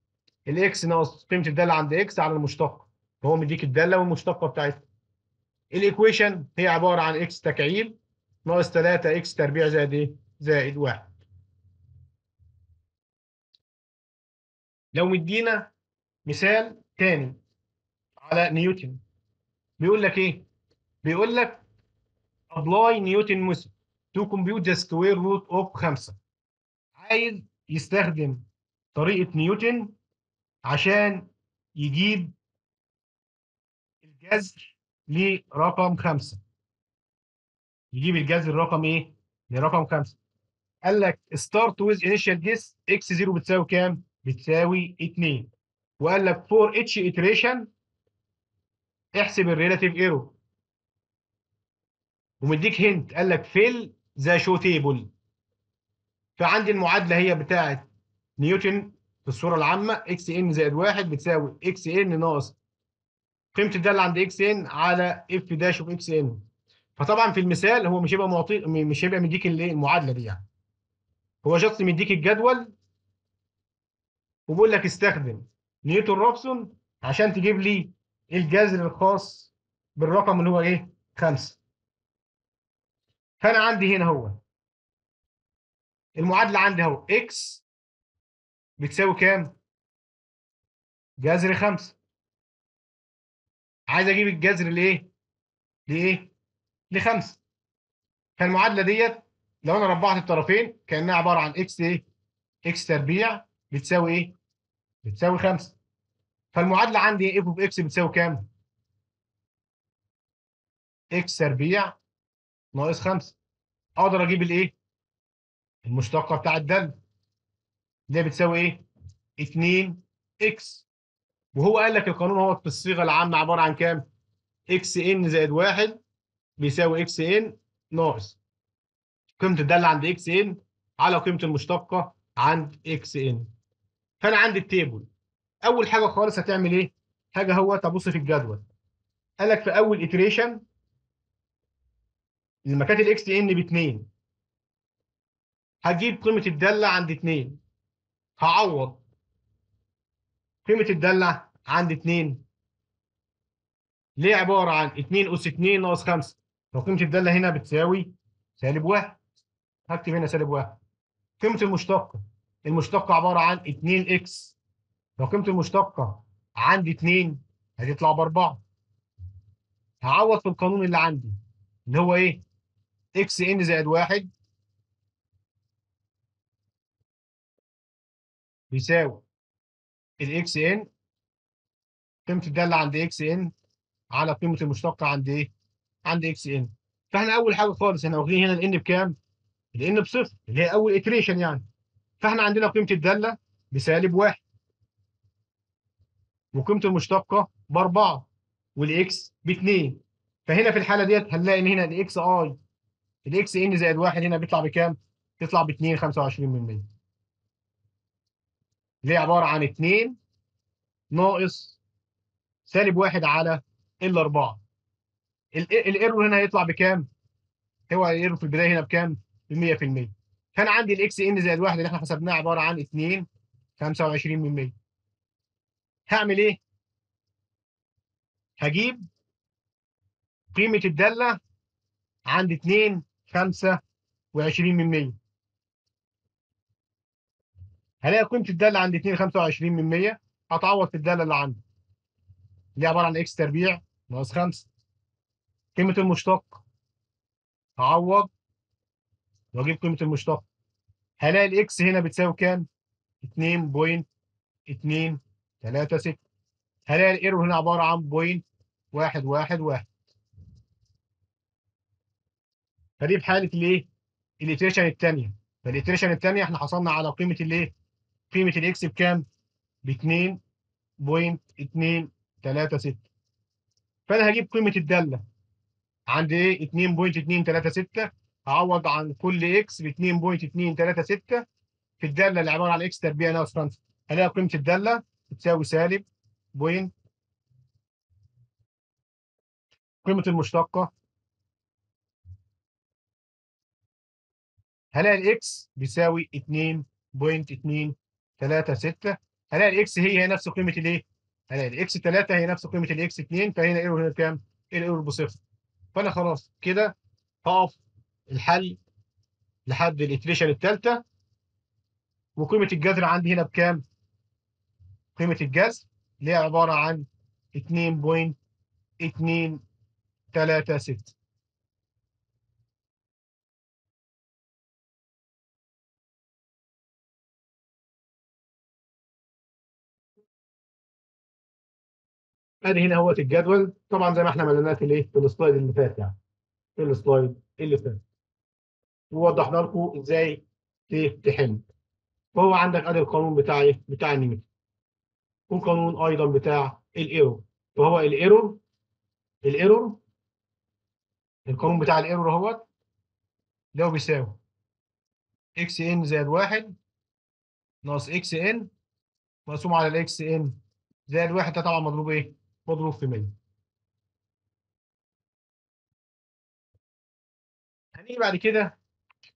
الاكس ناقص قيمة الدالة عند x على المشتق. فهو مديك الدالة والمشتقة بتاعتها. ال equation هي عبارة عن x تكعيب ناقص 3 x تربيع زائد إيه؟ زائد 1 لو مدينا مثال تاني على نيوتن بيقول لك إيه؟ بيقول لك apply Newton method to compute the square root of 5 عايز يستخدم طريقة نيوتن عشان يجيب الجذر لرقم 5 يجيب الجذر رقم إيه؟ لرقم 5 قال لك start with initial guess x0 بتساوي كام؟ بتساوي 2 وقال لك for each iteration احسب ال relative error ومديك hint قال لك fill the shown table فعندي المعادلة هي بتاعه نيوتن في الصورة العامة. x n زائد 1 بتساوي x n ناقص. قيمة الدالة عند x n على f dash of x n فطبعا في المثال هو مش هيبقى معطي مش هيبقى مديك المعادلة دي يعني. هو شخص مديك الجدول وبيقول لك استخدم نيوتن رابسون عشان تجيب لي الجذر الخاص بالرقم اللي هو إيه؟ 5 فأنا عندي هنا هو. المعادلة عندي أهو. إكس بتساوي كام؟ جذر 5 عايز أجيب الجذر لايه لايه لخمسة فالمعادلة ديت لو أنا ربعت الطرفين كأنها عبارة عن إكس إيه؟ إكس تربيع. بتساوي إيه؟ بتساوي 5 فالمعادلة عندي f of x بتساوي كام؟ x تربيع ناقص 5 أقدر أجيب الايه المشتقة بتاع الداله اللي بتساوي إيه؟ 2 x وهو قال لك القانون هو في الصيغة العامة عبارة عن كام؟ x n زائد 1 بيساوي x n ناقص. قيمة الدالة عند x n على قيمة المشتقة عند x n فأنا عندي ال table. أول حاجة خالص هتعمل إيه؟ حاجة هو تبص في الجدول. قال لك في أول iteration لما كانت ال x n ب 2 هتجيب قيمة الدالة عند 2 هعوض. قيمة الدالة عند 2 ليه عبارة عن 2 اس 2 ناقص 5 لو قيمة الدالة هنا بتساوي سالب 1 هكتب هنا سالب 1 قيمة المشتقة. المشتقه عبارة عن 2 x. لو قيمه المشتقه عندي 2 هتطلع ب 4 هعوض في القانون اللي عندي اللي هو إيه؟ x n زائد 1 بيساوي ال x n. قيمة الدالة عند x n على قيمة المشتقه عند إيه؟ عند x n. فإحنا أول حاجة خالص إحنا واخدين هنا ال n بكام؟ ال n بصفر اللي هي أول iteration يعني. فاحنا عندنا قيمة الدالة بسالب 1 وقيمة المشتقة بأربعة وال x ب 2 فهنا في الحالة ديت هنلاقي إن هنا ال x i ال x n زائد 1 هنا بيطلع بكام؟ بيطلع ب 2 25 من 100 اللي هي عبارة عن 2 ناقص سالب 1 على ال 4 ال error هنا هيطلع بكام؟ هو ال error في البداية هنا بكام؟ ب 100% كان عندي ال x n زائد 1 اللي إحنا حسبناه عبارة عن 2 25 من 100 هعمل إيه؟ هجيب قيمة الدالة عند 2 25 من 100 هلاقي قيمة الدالة عند 2 25 من 100 هتعوض في الدالة اللي عندي. اللي عبارة عن x تربيع ناقص 5 قيمة المشتق. هعوض واجيب قيمة المشتق هلاقي ال x هنا بتساوي كام 2.236 هلاقي ال error هنا عبارة عن point واحد واحد واحد فدي في حاله الايه؟ ال iteration الثانية فال iteration الثانية إحنا حصلنا على قيمة الايه؟ قيمة ال x بكام؟ ب 2.236 فأنا هجيب قيمة الدالة عند إيه؟ 2.236 هعوض عن كل x ب 2.236 في الدالة اللي عبارة عن x تربيع ناقص 5 هلاقي قيمة الدالة بتساوي سالب point قيمة المشتقة هلاقي ال x بيساوي 2.236 هلاقي ال x هي نفس قيمة الايه؟ هلاقي ال x 3 هي نفس قيمة ال x 2 فهنا error هنا كام؟ ال error بصفر فأنا خلاص كده هقف الحل لحد الاتريشن الثالثه وقيمة الجذر عندي هنا بكام؟ قيمة الجذر اللي هي عبارة عن 2.236 أدي هنا اهوت الجدول. طبعا زي ما إحنا مليناه في الإيه؟ في ال slide اللي فات يعني. في ال slide اللي فات. ووضحنا لكم إزاي تحل. وهو عندك ادي القانون بتاع إيه بتاع نيوتن وقانون أيضا بتاع ال error. وهو ال error ال error القانون بتاع ال error أهوت ده بيساوي x n زائد واحد ناقص x n مقسوم على ال x n زائد واحد ده طبعا مضروب إيه؟ مضروب في 100 هنيجي بعد كده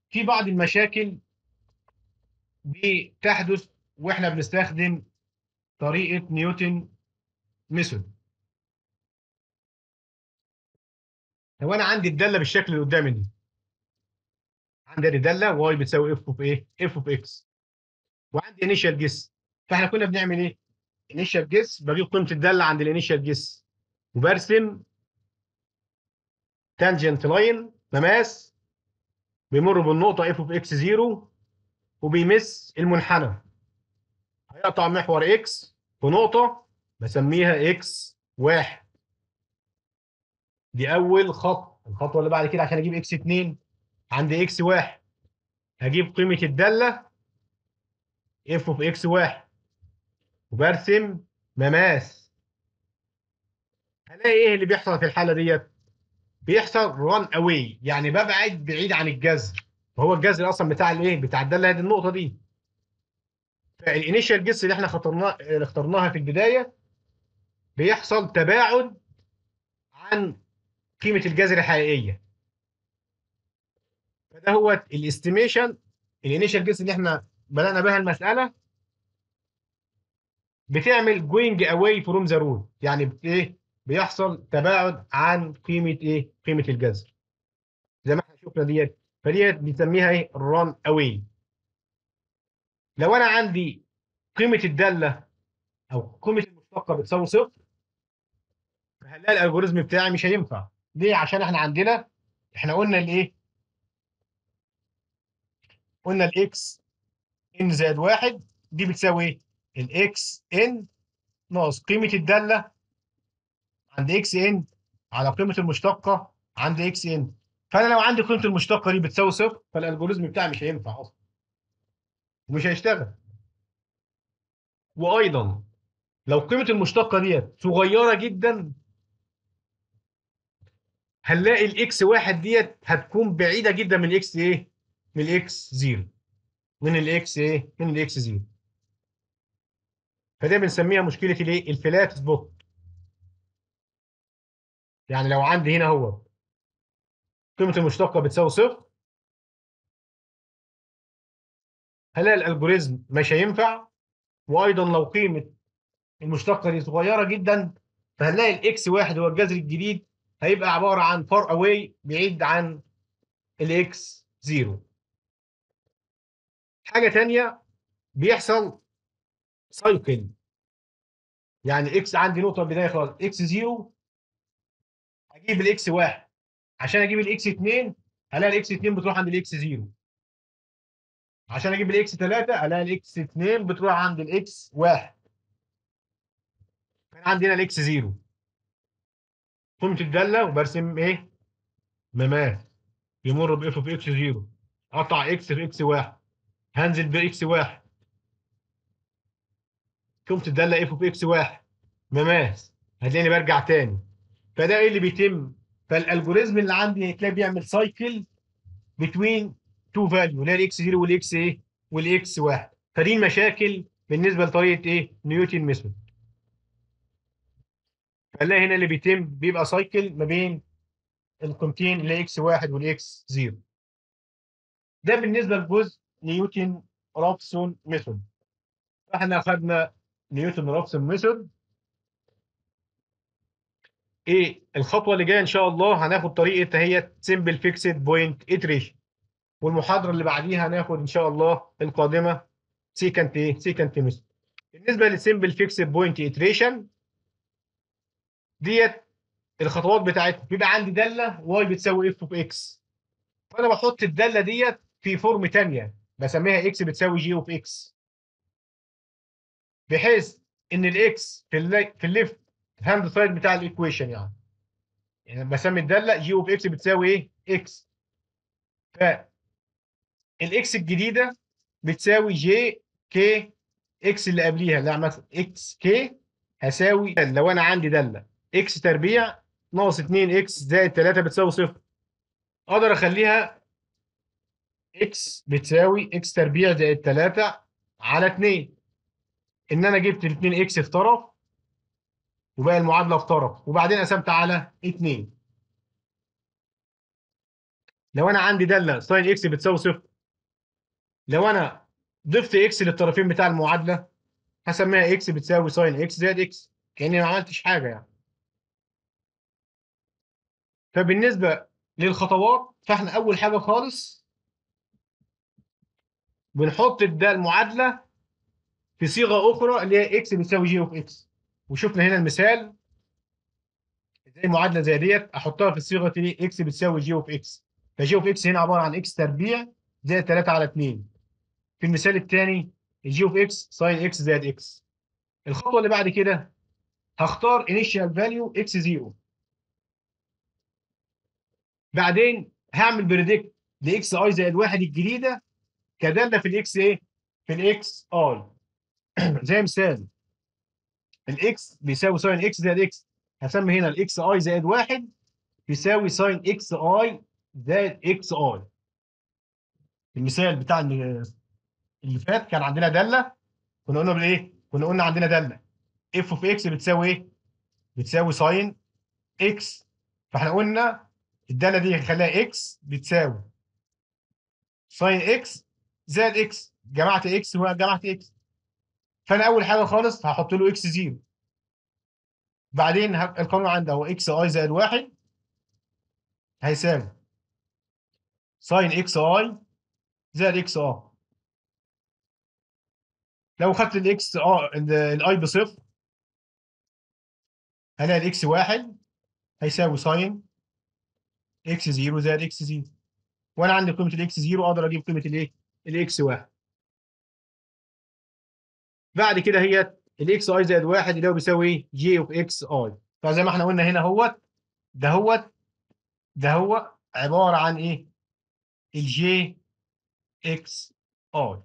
في بعض المشاكل بتحدث وإحنا بنستخدم طريقة نيوتن method. لو أنا عندي الدالة بالشكل اللي قدامي دي. عندي دالة y بتساوي f of إيه f of x وعندي initial guess فإحنا كنا بنعمل إيه؟ initial guess بجيب قيمة الدالة عند ال initial guess وبرسم tangent line مماس بيمر بالنقطة f of x 0 وبيمس المنحنى. هيقطع محور x في نقطة بسميها x واحد. دي أول خطوة. الخطوة اللي بعد كده عشان أجيب x 2 عندي x واحد. هجيب قيمة الدالة f of x واحد. وبرسم مماس هلاقي إيه اللي بيحصل في الحالة ديت؟ بيحصل run away يعني ببعد بعيد عن الجذر. وهو الجذر أصلا بتاع الإيه؟ بتاع الداله هذه النقطة دي. فال initial guess اللي إحنا اخترناه اللي اخترناها في البداية بيحصل تباعد عن قيمة الجذر الحقيقية. فده هو ال estimation ال initial guess اللي إحنا بدأنا بها المسألة. بتعمل going away from the root يعني إيه؟ بيحصل تباعد عن قيمة إيه؟ قيمة الجذر. زي ما إحنا شفنا ديت فديت بنسميها إيه؟ run away لو أنا عندي قيمة الدالة أو قيمة المشتقة بتساوي صفر فهنلاقي ال algorithm بتاعي مش هينفع. ليه؟ عشان إحنا عندنا إحنا قلنا الايه قلنا ال x n زائد واحد دي بتساوي إيه؟ ال x n ناقص قيمة الدالة عند x n على قيمة المشتقة عند x n فأنا لو عندي قيمة المشتقة دي بتساوي صفر فال algorithm بتاعي مش هينفع أصلا. ومش هيشتغل. وأيضا لو قيمة المشتقة ديت صغيرة جدا هنلاقي ال x واحد ديت هتكون بعيدة جدا من ال x إيه من ال x zero من ال x إيه من ال x zero. فده بنسميها مشكلة الايه ال flat spot يعني لو عندي هنا هو قيمة المشتقة بتساوي صفر هلاقي ال algorithm مش هينفع؟ وأيضا لو قيمة المشتقة دي صغيرة جدا فهنلاقي ال x واحد هو الجذر الجديد هيبقى عبارة عن far away بعيد عن ال x zero حاجة تانية بيحصل cycle يعني x عندي نقطة بدايه خالص x zero أجيب ال x واحد. عشان أجيب ال x 2 هلاقي ال x 2 بتروح عند ال x 0 عشان أجيب ال x 3 الاقي ال x 2 بتروح عند ال x 1 كان عندنا ال x 0 قيمه الداله وبرسم إيه؟ مماس يمر ب f of x 0 قطع x في x 1 هنزل ب x 1 قيمه الداله f of x 1 مماس هتلاقيني برجع تاني. فده إيه اللي بيتم؟ فال algorithm اللي عندي هتلاقي بيعمل cycle between two value اللي هي الاكس 0 والاكس إيه والاكس 1 فدي المشاكل بالنسبة لطريقة إيه؟ نيوتن method فنلاقي هنا اللي بيتم بيبقى cycle ما بين القيمتين اللي إكس 1 والاكس 0 ده بالنسبة لجزء نيوتن رابسون method فاحنا اخذنا نيوتن رابسون ميثود إيه الخطوة اللي جاية إن شاء الله هناخد طريقة هي simple fixed point iteration والمحاضرة اللي بعديها هناخد إن شاء الله القادمة secant إيه secant method بالنسبة لل simple fixed point iteration ديت الخطوات بتاعتها. بيبقى عندي دالة y بتساوي f of x فأنا بحط الدالة ديت في form ثانية بسميها x بتساوي g of x بحيث إن ال x في ال في ال left hand side بتاع ال equation يعني. يعني بسمي الداله g of x بتساوي إيه؟ x ف ال x الجديدة بتساوي g k x اللي قبليها. اللي مثلا x k هساوي لو أنا عندي داله إكس تربيع ناقص 2 x زائد 3 بتساوي صفر. أقدر أخليها إكس بتساوي إكس تربيع زائد 3 على 2 إن أنا جبت ال 2 إكس في طرف وبقى المعادلة في طرف. وبعدين قسمت على 2 لو أنا عندي دالة sine x بتساوي صفر لو أنا ضفت x للطرفين بتاع المعادلة هسميها x بتساوي sine x زائد x كأني ما عملتش حاجة يعني. فبالنسبة للخطوات فإحنا أول حاجة خالص بنحط ده المعادله في صيغة أخرى اللي هي x بتساوي g of x وشفنا هنا المثال زي معادلة زي ديت أحطها في صيغة إيه؟ x بتساوي g of x ف g of x هنا عبارة عن x تربيع زائد 3 على 2 في المثال الثاني g of x sine x زائد x الخطوة اللي بعد كده هختار initial value x 0 بعدين هعمل predict ل x i زائد 1 الجديدة. كدالة في الاكس إيه؟ في الاكس اي زي مثال. ال x بيساوي sine x زائد x. هسمي هنا ال x i زائد 1 بيساوي sine x i زائد x i. المثال بتاع اللي فات كان عندنا دالة. كنا قلنا بالايه كنا قلنا عندنا دالة. f of x بتساوي إيه؟ بتساوي sine x فإحنا قلنا الدالة دي هنخليها إكس بتساوي ساين إكس زائد إكس جمعت إكس وجمعت إكس فأنا أول حاجة خالص هحط له x 0 بعدين القانون عندي هو x i زائد 1 هيساوي. sine x i زائد x i لو خدت ال x آه ال i بصفر هلاقي ال x 1 هيساوي sine x 0 زائد x 0 وأنا عندي قيمة ال x 0 أقدر أجيب قيمة الايه ال x 1 بعد كده هي ال x i زائد 1 اللي هو بيساوي g of x i فزي ما إحنا قلنا هنا اهوت هوت ده هو عبارة عن إيه؟ ال g x i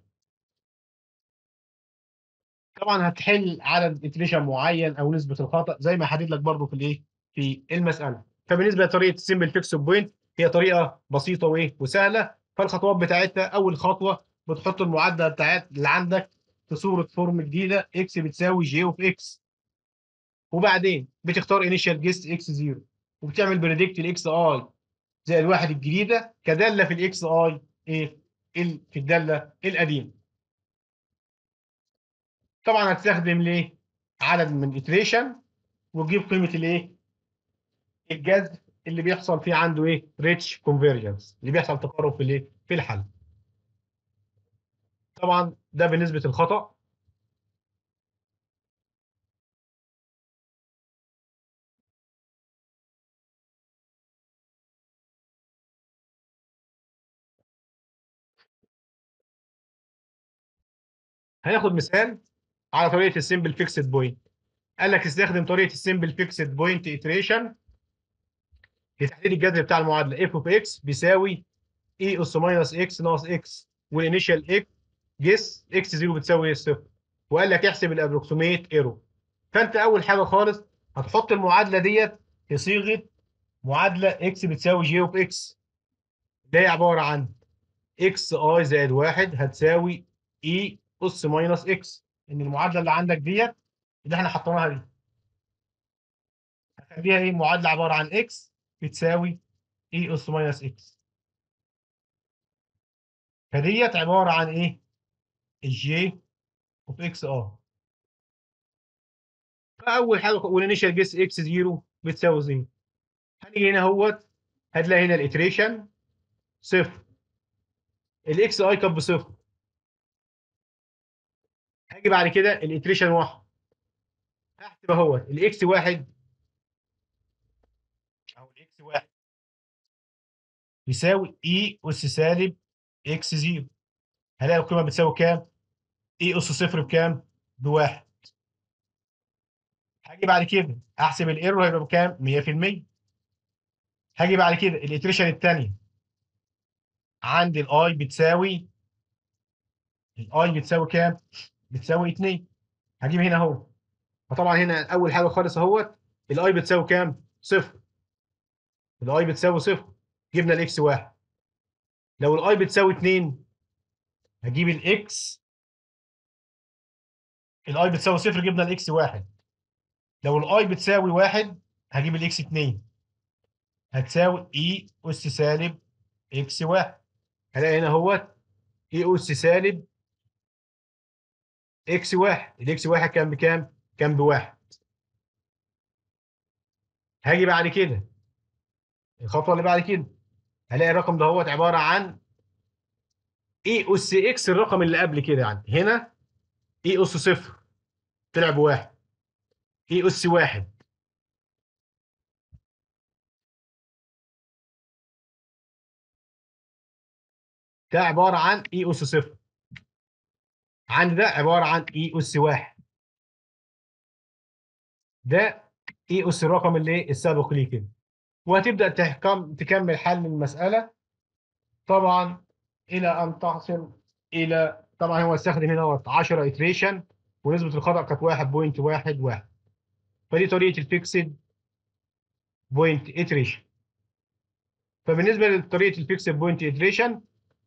طبعا هتحل عدد iteration معين أو نسبة الخطأ زي ما حدد لك برضو في الإيه؟ في المسألة. فبالنسبة لطريقة ال simple fixed point هي طريقة بسيطة وإيه؟ وسهلة. فالخطوات بتاعتها أول خطوة بتحط المعادله بتاعت اللي عندك في صوره form جديدة x بتساوي g of x وبعدين بتختار initial guess x 0 وبتعمل predict ال x i زائد واحد الجديدة كدالة في ال x i إيه في الدالة القديمة. طبعا هتستخدم ليه؟ عدد من ال iteration وتجيب قيمة الايه الجذر اللي بيحصل فيه عنده إيه؟ reach convergence اللي بيحصل تقارب في الايه في الحل. طبعا ده بنسبة الخطأ. هناخد مثال على طريقة ال simple fixed point قال لك استخدم طريقة ال simple fixed point iteration لتحديد الجذر بتاع المعادلة. f of x بيساوي e أس minus x ناقص x وال initial x guess x 0 بتساوي صفر. وقال لك احسب ال approximate error فأنت أول حاجة خالص هتحط المعادلة ديت في صيغة معادلة x بتساوي g of x اللي هي عبارة عن x i زائد واحد هتساوي e أس minus x إن المعادلة اللي عندك ديت اللي إحنا حطيناها دي. هخليها إيه؟ معادلة عبارة عن x بتساوي e أس minus x فديت عبارة عن إيه؟ ال g of x ار فأول حاجة وال initial guess x 0 بتساوي 0 هنيجي هنا اهوت هتلاقي هنا ال iteration صفر. ال x i كان بصفر هاجي بعد كده ال iteration واحد. هحسب اهوت الاكس واحد. أو الاكس واحد. يساوي e أس سالب x 0 هلاقي القيمة بتساوي كام؟ e أس صفر بكام؟ بواحد هاجي بعد كده احسب ال error هيبقى بكام؟ 100% هاجي بعد كده ال iteration الثانية عندي ال i بتساوي ال i بتساوي كام؟ بتساوي 2 هجيب هنا اهو فطبعا هنا أول حاجة خالص اهوت الاي بتساوي كام؟ صفر الاي بتساوي صفر جبنا الاكس واحد لو الاي بتساوي 2 هجيب الاكس الاي بتساوي صفر جبنا الاكس واحد. لو الاي بتساوي واحد هجيب الاكس 2 هتساوي اي اس سالب x واحد. هلاقي هنا اهوت e أس سالب x واحد. ال x واحد كان بكام؟ كان بواحد. هاجي بعد كده. الخطوة اللي بعد كده. هلاقي الرقم ده هو عبارة عن اي اس إكس الرقم اللي قبل كده يعني. هنا e أس صفر. طلع بواحد. e أس واحد. ده عبارة عن e أس صفر. عندي ده عبارة عن e أس واحد. ده e أس الرقم اللي السابق ليه كده. وهتبدأ تحكم تكمل حل المسألة. طبعا إلى أن تصل إلى طبعا هو استخدم هنا 10 iteration ونسبة الخطأ كانت 1.11 فدي طريقة ال fixed point iteration. فبالنسبة لطريقة ال fixed point iteration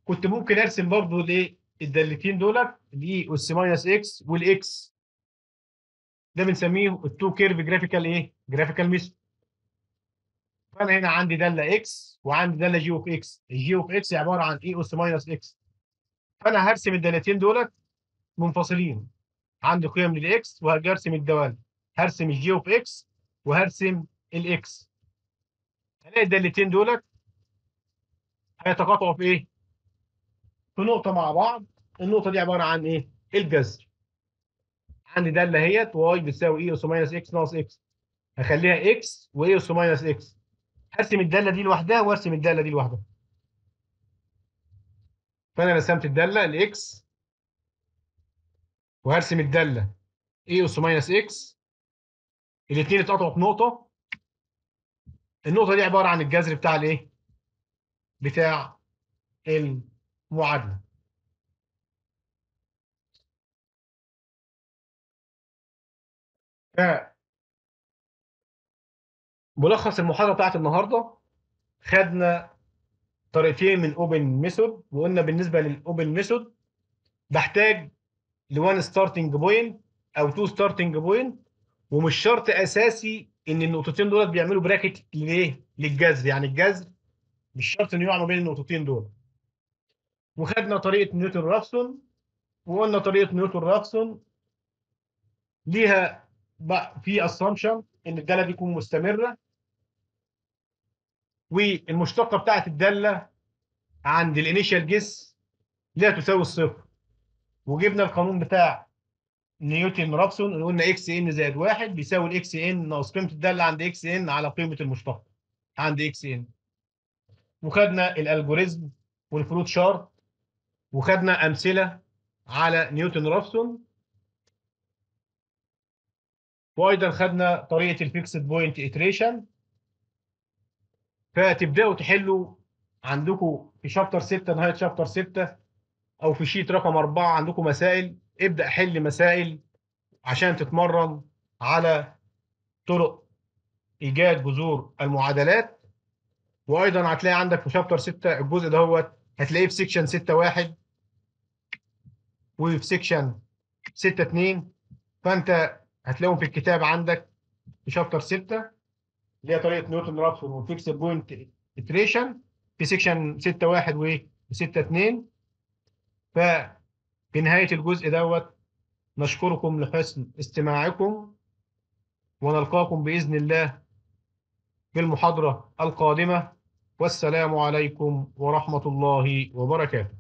كنت ممكن أرسم برضو الايه الدالتين دولت ال e أس minus x وال x ده بنسميه ال two curve graphical إيه؟ graphical method فأنا هنا عندي دالة x وعندي دالة g of x ال g of x عبارة عن e أس minus x فانا هرسم الدالتين دولت منفصلين. عندي قيم لل x وهاجي ارسم الدوال. هرسم ال g of x وهرسم ال x. هلاقي الدالتين دولت هيتقاطعوا في إيه؟ في نقطة مع بعض. النقطة دي عبارة عن إيه؟ الجذر. عندي دالة اهيت y بتساوي e أس minus x ناقص x. هخليها إكس واي اس ماينس إكس. هرسم الدالة دي لوحدها وارسم الدالة دي لوحدها. فانا رسمت الداله ال x وهرسم الداله e أس minus x الاثنين اتقطعوا في نقطة. النقطة دي عبارة عن الجذر بتاع الايه بتاع المعادلة. ملخص المحاضرة بتاعت النهارده خدنا طريقتين من open method وقلنا بالنسبة لل open method بحتاج ل one starting point أو two starting point ومش شرط أساسي إن النقطتين دول بيعملوا bracket ليه؟ للجذر. يعني الجذر مش شرط إنه يقع بين النقطتين دول. وخدنا طريقة نيوتن رافسون وقلنا طريقة نيوتن رافسون ليها في assumption إن الدالة دي تكون مستمرة. والمشتقة بتاعت الدالة عند ال initial guess لا تساوي الصفر. وجبنا القانون بتاع نيوتن رافسون قلنا x n زائد واحد بيساوي ال x n ناقص قيمة الدالة عند x n على قيمة المشتقة عند x n. وخدنا ال algorithm وال flow chart وخدنا أمثلة على نيوتن رافسون. وأيضا خدنا طريقة ال fixed point iteration فتبداوا تحلوا عندكم في chapter 6 نهاية chapter 6 أو في sheet رقم 4 عندكم مسائل. ابدأ حل مسائل عشان تتمرن على طرق إيجاد جذور المعادلات. وأيضا هتلاقي عندك في chapter 6 الجزء دهوت هتلاقيه في section 6 1 وفي section 6 2 فأنت هتلاقيهم في الكتاب عندك في chapter 6 اللي هي طريقة نيوتن رافسون وال fixed point iteration في section 6 1 و 6 2 ففي نهايه الجزء دوت نشكركم لحسن استماعكم ونلقاكم بإذن الله في المحاضره القادمة. والسلام عليكم ورحمة الله وبركاته.